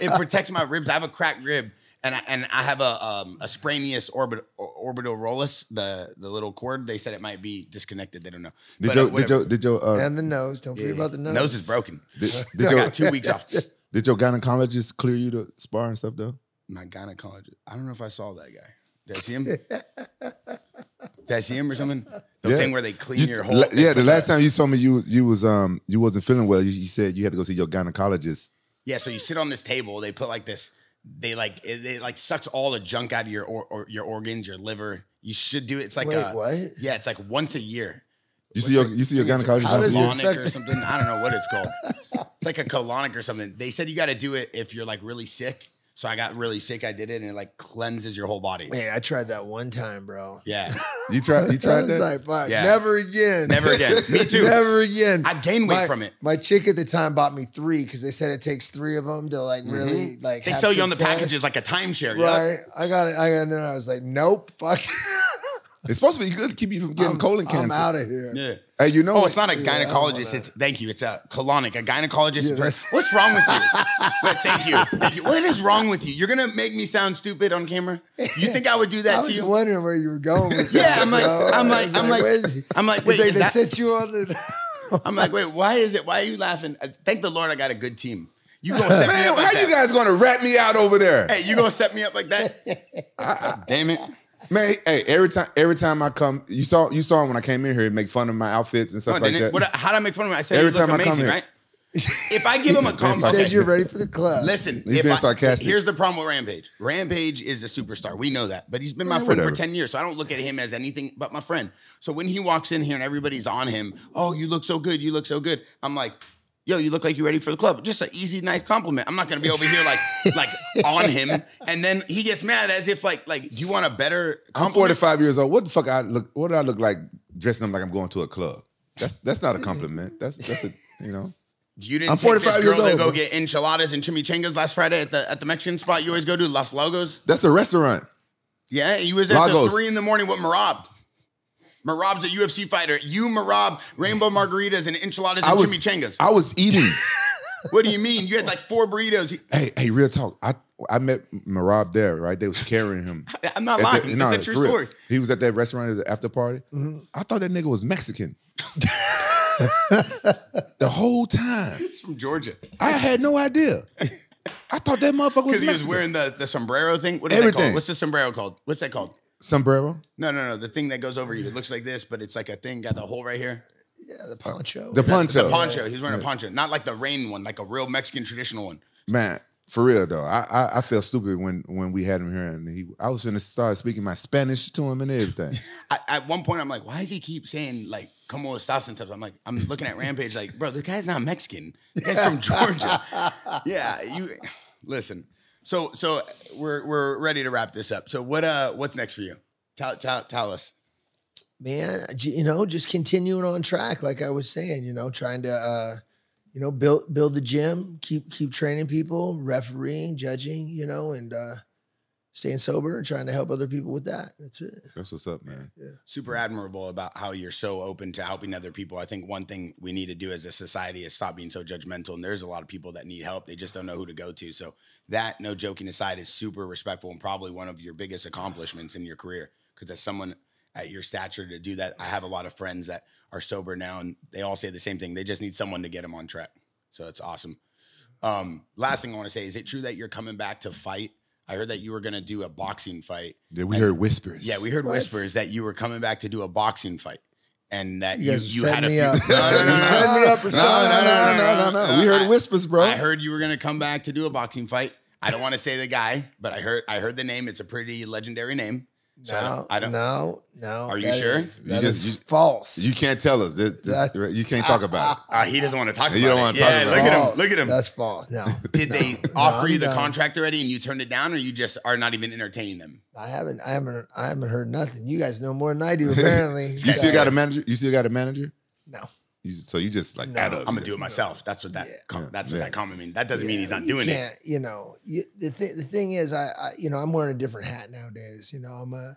it protects my ribs. I have a cracked rib, and I, and I have a um, a sprainius orbit, orbital rollus, the the little cord. They said it might be disconnected. They don't know. Did But, your uh, did whatever. your did your uh, and the nose. Don't forget Yeah, about the nose. Nose is broken. did, I did your got two weeks off. did your gynecologist clear you to spar and stuff though? my gynecologist. I don't know if I saw that guy. Did I see him? Did I see him or something? The Yeah. thing where they clean You- your whole. la- yeah, the put last time you saw me you you was um you wasn't feeling well, you, you said you had to go see your gynecologist. Yeah, so you sit on this table. They put like this. They like it, it like sucks all the junk out of your or, or your organs, your liver. You should do it. It's like Wait, a, what? Yeah, it's like once a year. You see your you see your I a gynecologist. How once a does it suck- or something. I don't know what it's called. It's like a colonic or something. They said you got to do it if you're like really sick. So I got really sick. I did it, and it like cleanses your whole body. Man, I tried that one time, bro. Yeah, You tried you I tried was that? like, fuck, Yeah. never again. Never again. Me too. never again. I gained weight my, from it. My chick at the time bought me three because they said it takes three of them to like really like. Mm-hmm. They have sell you on the packages like a timeshare. Yeah. Right. I got it. I got it. And then I was like, nope. Fuck. It's supposed to be good to keep you from getting I'm, colon I'm cancer. out of here. Yeah. Hey, you know Oh, what? it's not a Yeah, I don't gynecologist. wanna- It's thank you. It's a colonic. A gynecologist. Yeah, is- what's wrong with you? Wait, thank you. Thank you. What is wrong with you? You're gonna make me sound stupid on camera. You think I would do I that to you? I was wondering where you were going with Yeah, that. I'm like- bro. I'm I like- was I'm like- where's- I'm like, It's wait, like is they that- set you on the. I'm like, wait, why is it? Why are you laughing? Uh, Thank the Lord, I got a good team. You gonna set me Man, up how like you guys gonna rat me out over there? Hey, you gonna set me up like that? Damn it! Man, hey, every time every time I come, you saw you saw him when I came in here make fun of my outfits and No, stuff like that. What, how did I make fun of him? I said Every you look time I come amazing, here. right? If I give him a compliment, Said Okay. you're ready for the club. Listen, He's if being I- sarcastic. here's the problem with Rampage. Rampage is a superstar. We know that, but he's been my Yeah, friend whatever. for ten years, so I don't look at him as anything but my friend. So when he walks in here and everybody's on him, oh, you look so good, you look so good. I'm like, yo, you look like you're ready for the club. Just an easy, nice compliment. I'm not gonna be over here like like on him, and then he gets mad as if like like, do you want a better? I'm 45 years old. What the fuck I look? What do I look like dressing up like I'm going to a club? That's that's not a compliment. That's that's a you know. You didn't I'm take 45 this years girl to old, go get enchiladas and chimichangas last Friday at the at the Mexican spot you always go to, Los Logos. That's a restaurant. Yeah, you was at till Lagos. three in the morning with Merab. Merab's a UFC fighter. You, Merab, rainbow margaritas and enchiladas and I was chimichangas. I was eating. what do you mean? You had like four burritos. hey, hey, real talk. I I met Merab there, right? They was carrying him. I'm not lying. the- That's no, a true story. He was at that restaurant at the after party. Mm-hmm. I thought that nigga was Mexican. the whole time. It's from Georgia. I had no idea. I thought that motherfucker was Because he was wearing the, the sombrero thing. What is that called? What's the sombrero called? What's that called? Sombrero. No, no, no. The thing that goes over you. It looks like this, but it's like a thing, got the hole right here. Yeah, the poncho. The poncho. The poncho. He's wearing a poncho. Not like the rain one, like a real Mexican traditional one. Man, for real though, I, I I felt stupid when when we had him here, and he I was gonna start speaking my Spanish to him and everything. I, at one point, I'm like, why does he keep saying like "como estás" and stuff? I'm like, I'm looking at Rampage, like, bro, the guy's not Mexican. The guy's from Georgia. yeah, you listen. So, so we're we're ready to wrap this up. So, what uh, what's next for you? Tell tell tell us. man you know just continuing on track like i was saying you know trying to uh you know build build the gym keep keep training people refereeing judging you know and uh staying sober and trying to help other people with that that's it That's what's up, man. Yeah. Super admirable about how you're so open to helping other people. I think one thing we need to do as a society is stop being so judgmental. And there's a lot of people that need help. They just don't know who to go to. So that, no joking aside, is super respectful and probably one of your biggest accomplishments in your career. Because as someone at your stature to do that, I have a lot of friends that are sober now, and they all say the same thing. They just need someone to get them on track. So it's awesome. Um, last thing I want to say is it true that you're coming back to fight? I heard that you were going to do a boxing fight. Yeah, we heard whispers. Yeah, we heard What? whispers that you were coming back to do a boxing fight, and that you you you, are had a few. me up No, no, no, You no, no. me up No, no, no, no, no, no. We heard I- whispers, bro. I heard you were gonna come back to do a boxing fight. I don't want to say the guy, but I heard I heard the name. It's a pretty legendary name. So I no don't. I don't no no Are you sure? is- You just- you- false You can't tell us. This, this- That- you can't talk about it. uh, he doesn't want to talk about it. You don't wanna yeah, talk about look it. at him. Look at him. that's false no Did they No, offer I'm you the contract already and you turned it down, or you just are not even entertaining them? i haven't i haven't i haven't heard nothing you guys know more than i do apparently You still got a manager? You still got a manager? no You, so you just like No. out of I'm gonna do it myself. That's what that. Yeah. Com- Yeah. that's what Yeah. that comment means. That doesn't mean he's not you doing it. can't, You know, you, the thing. The thing is, I, I, you know, I'm wearing a different hat nowadays. You know, I'm a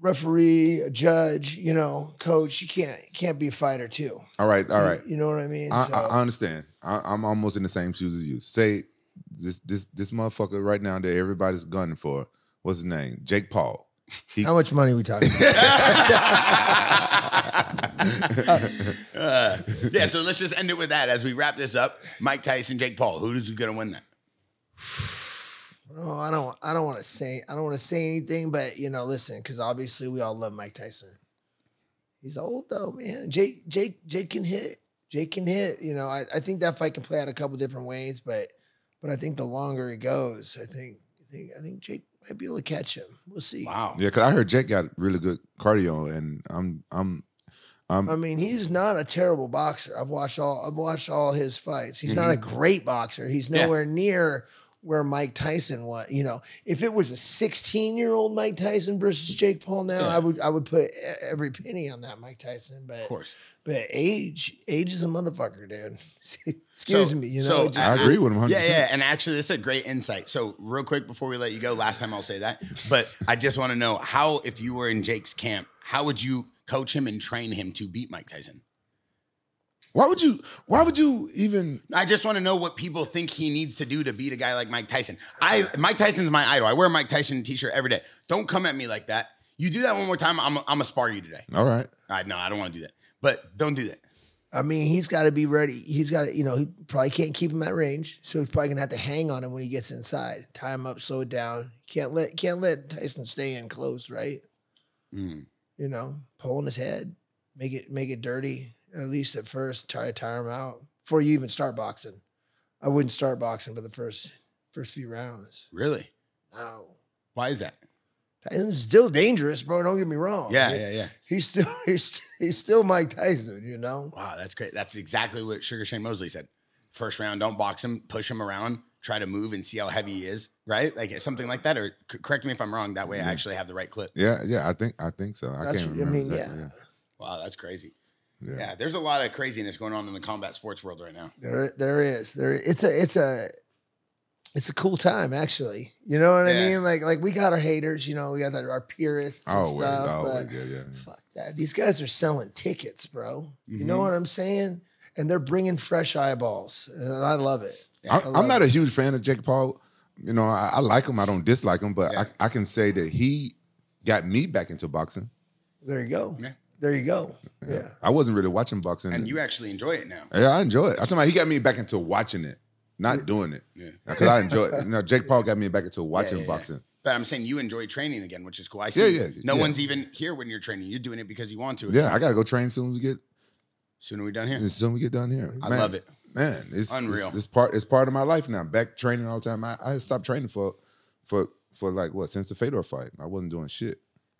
referee, a judge. You know, coach. You can't, you can't be a fighter too. All right, all right. You know what I mean? I, So, I, I understand. I, I'm almost in the same shoes as you. Say this this this motherfucker right now that everybody's gunning for. What's his name? Jake Paul. He, how much money we talking? about? Uh, yeah, so let's just end it with that as we wrap this up. Mike Tyson, Jake Paul. Who's going to win that? Oh, I don't. I don't want to say. I don't want to say anything, but you know, listen, because obviously we all love Mike Tyson. He's old though, man. Jake, Jake, Jake can hit. Jake can hit. You know, I, I think that fight can play out a couple different ways, but but I think the longer it goes, I think I think I think Jake might be able to catch him. We'll see. Wow. Yeah, because I heard Jake got really good cardio, and I'm I'm I mean, he's not a terrible boxer. I've watched all I've watched all his fights. He's not a great boxer. He's Mm-hmm. Yeah. nowhere near where Mike Tyson was. You know, if it was a 16 year old Mike Tyson versus Jake Paul now, I would I would put every penny on that Mike Tyson. But Of course. but age age is a motherfucker, dude. Excuse So- me. You know, so just- I agree with him. 100%. Yeah, yeah. And actually, this is a great insight. So, real quick before we let you go, last time I'll say that, but I just want to know how, if you were in Jake's camp, how would you coach him and train him to beat Mike Tyson? Why would you? Why would you even? I just want to know what people think he needs to do to beat a guy like Mike Tyson. I Mike Tyson's my idol. I wear a Mike Tyson t-shirt every day. Don't come at me like that. You do that one more time, I'm I'm a spar you today. All right. I no, I don't want to do that. But don't do that. I mean, he's got to be ready. He's got to, you know, he probably can't keep him at range, so he's probably gonna have to hang on him when he gets inside, tie him up, slow it down. Can't let can't let Tyson stay in close, right? Mm. You know, pulling his head, make it make it dirty at least at first. Try to tire him out before you even start boxing. I wouldn't start boxing for the first first few rounds. Really? No, Why is that? Tyson's still dangerous, bro. Don't get me wrong. Yeah, yeah, yeah. He's still he's he's still Mike Tyson. You know. Wow, that's great. That's exactly what Sugar Shane Mosley said. First round, don't box him, push him around, try to move and see how heavy he is, right? Like something like that. Or c- correct me if I'm wrong. That way, I actually have the right clip. Yeah, yeah. I think I think so. I That's- can't I remember. mean, exactly, yeah. Wow, that's crazy. Yeah. Yeah, there's a lot of craziness going on in the combat sports world right now. There, there is. There, it's a, it's a, it's a cool time actually. You know what I mean? Like, like we got our haters. You know, we got our purists and Always, stuff. always. but Yeah, yeah. fuck that. These guys are selling tickets, bro. You know Mhm. what I'm saying? And they're bringing fresh eyeballs, and I love it. Yeah, I I'm, I'm not it. a huge fan of Jake Paul. You know, I, I like him. I don't dislike him, but Yeah. I, I can say that he got me back into boxing. There you go. Yeah. There you go. Yeah. I wasn't really watching boxing. And you actually enjoy it now. yeah, I enjoy it. I'm talking about he got me back into watching it, not doing it. Yeah. Because I enjoy it. You know, Jake Paul got me back into watching yeah, yeah. boxing. But I'm saying you enjoy training again, which is cool. I see. Yeah, yeah, no yeah. one's even here when you're training. You're doing it because you want to. Yeah, I gotta go train soon. as We get Soon we done here. soon as we get done here. I Man, love it. Man. It's Unreal. It's, it's part. It's part of my life now. Back training all the time. I, I stopped training for, for, for like what since the Fedor fight. I wasn't doing shit.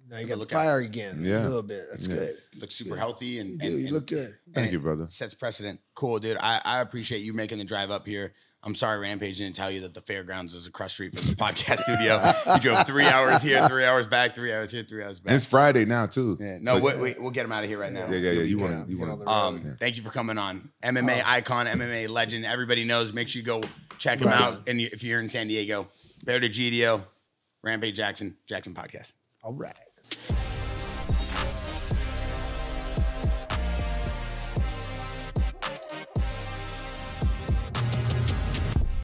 Now you got the Look out. fire again. Yeah. A little bit. That's Yeah. good. Look super healthy and, You, and, you look good. Thank you, brother. Sets precedent. Cool, dude. I, I appreciate you making the drive up here. I'm sorry, Rampage didn't tell you that the fairgrounds was across the street from the podcast studio. You drove three hours here, three hours back, three hours here, three hours back. And it's Friday now too. Yeah, no, So- we, we, we'll get him out of here right now. yeah, yeah, yeah. You Yeah, want, you want. road. Um, thank you for coming on. MMA icon, MMA legend. Everybody knows. Make sure you go check him Right out. on. And if you're in San Diego, Bear Degidio, Rampage Jackson, Jaxxon Podcast. All right.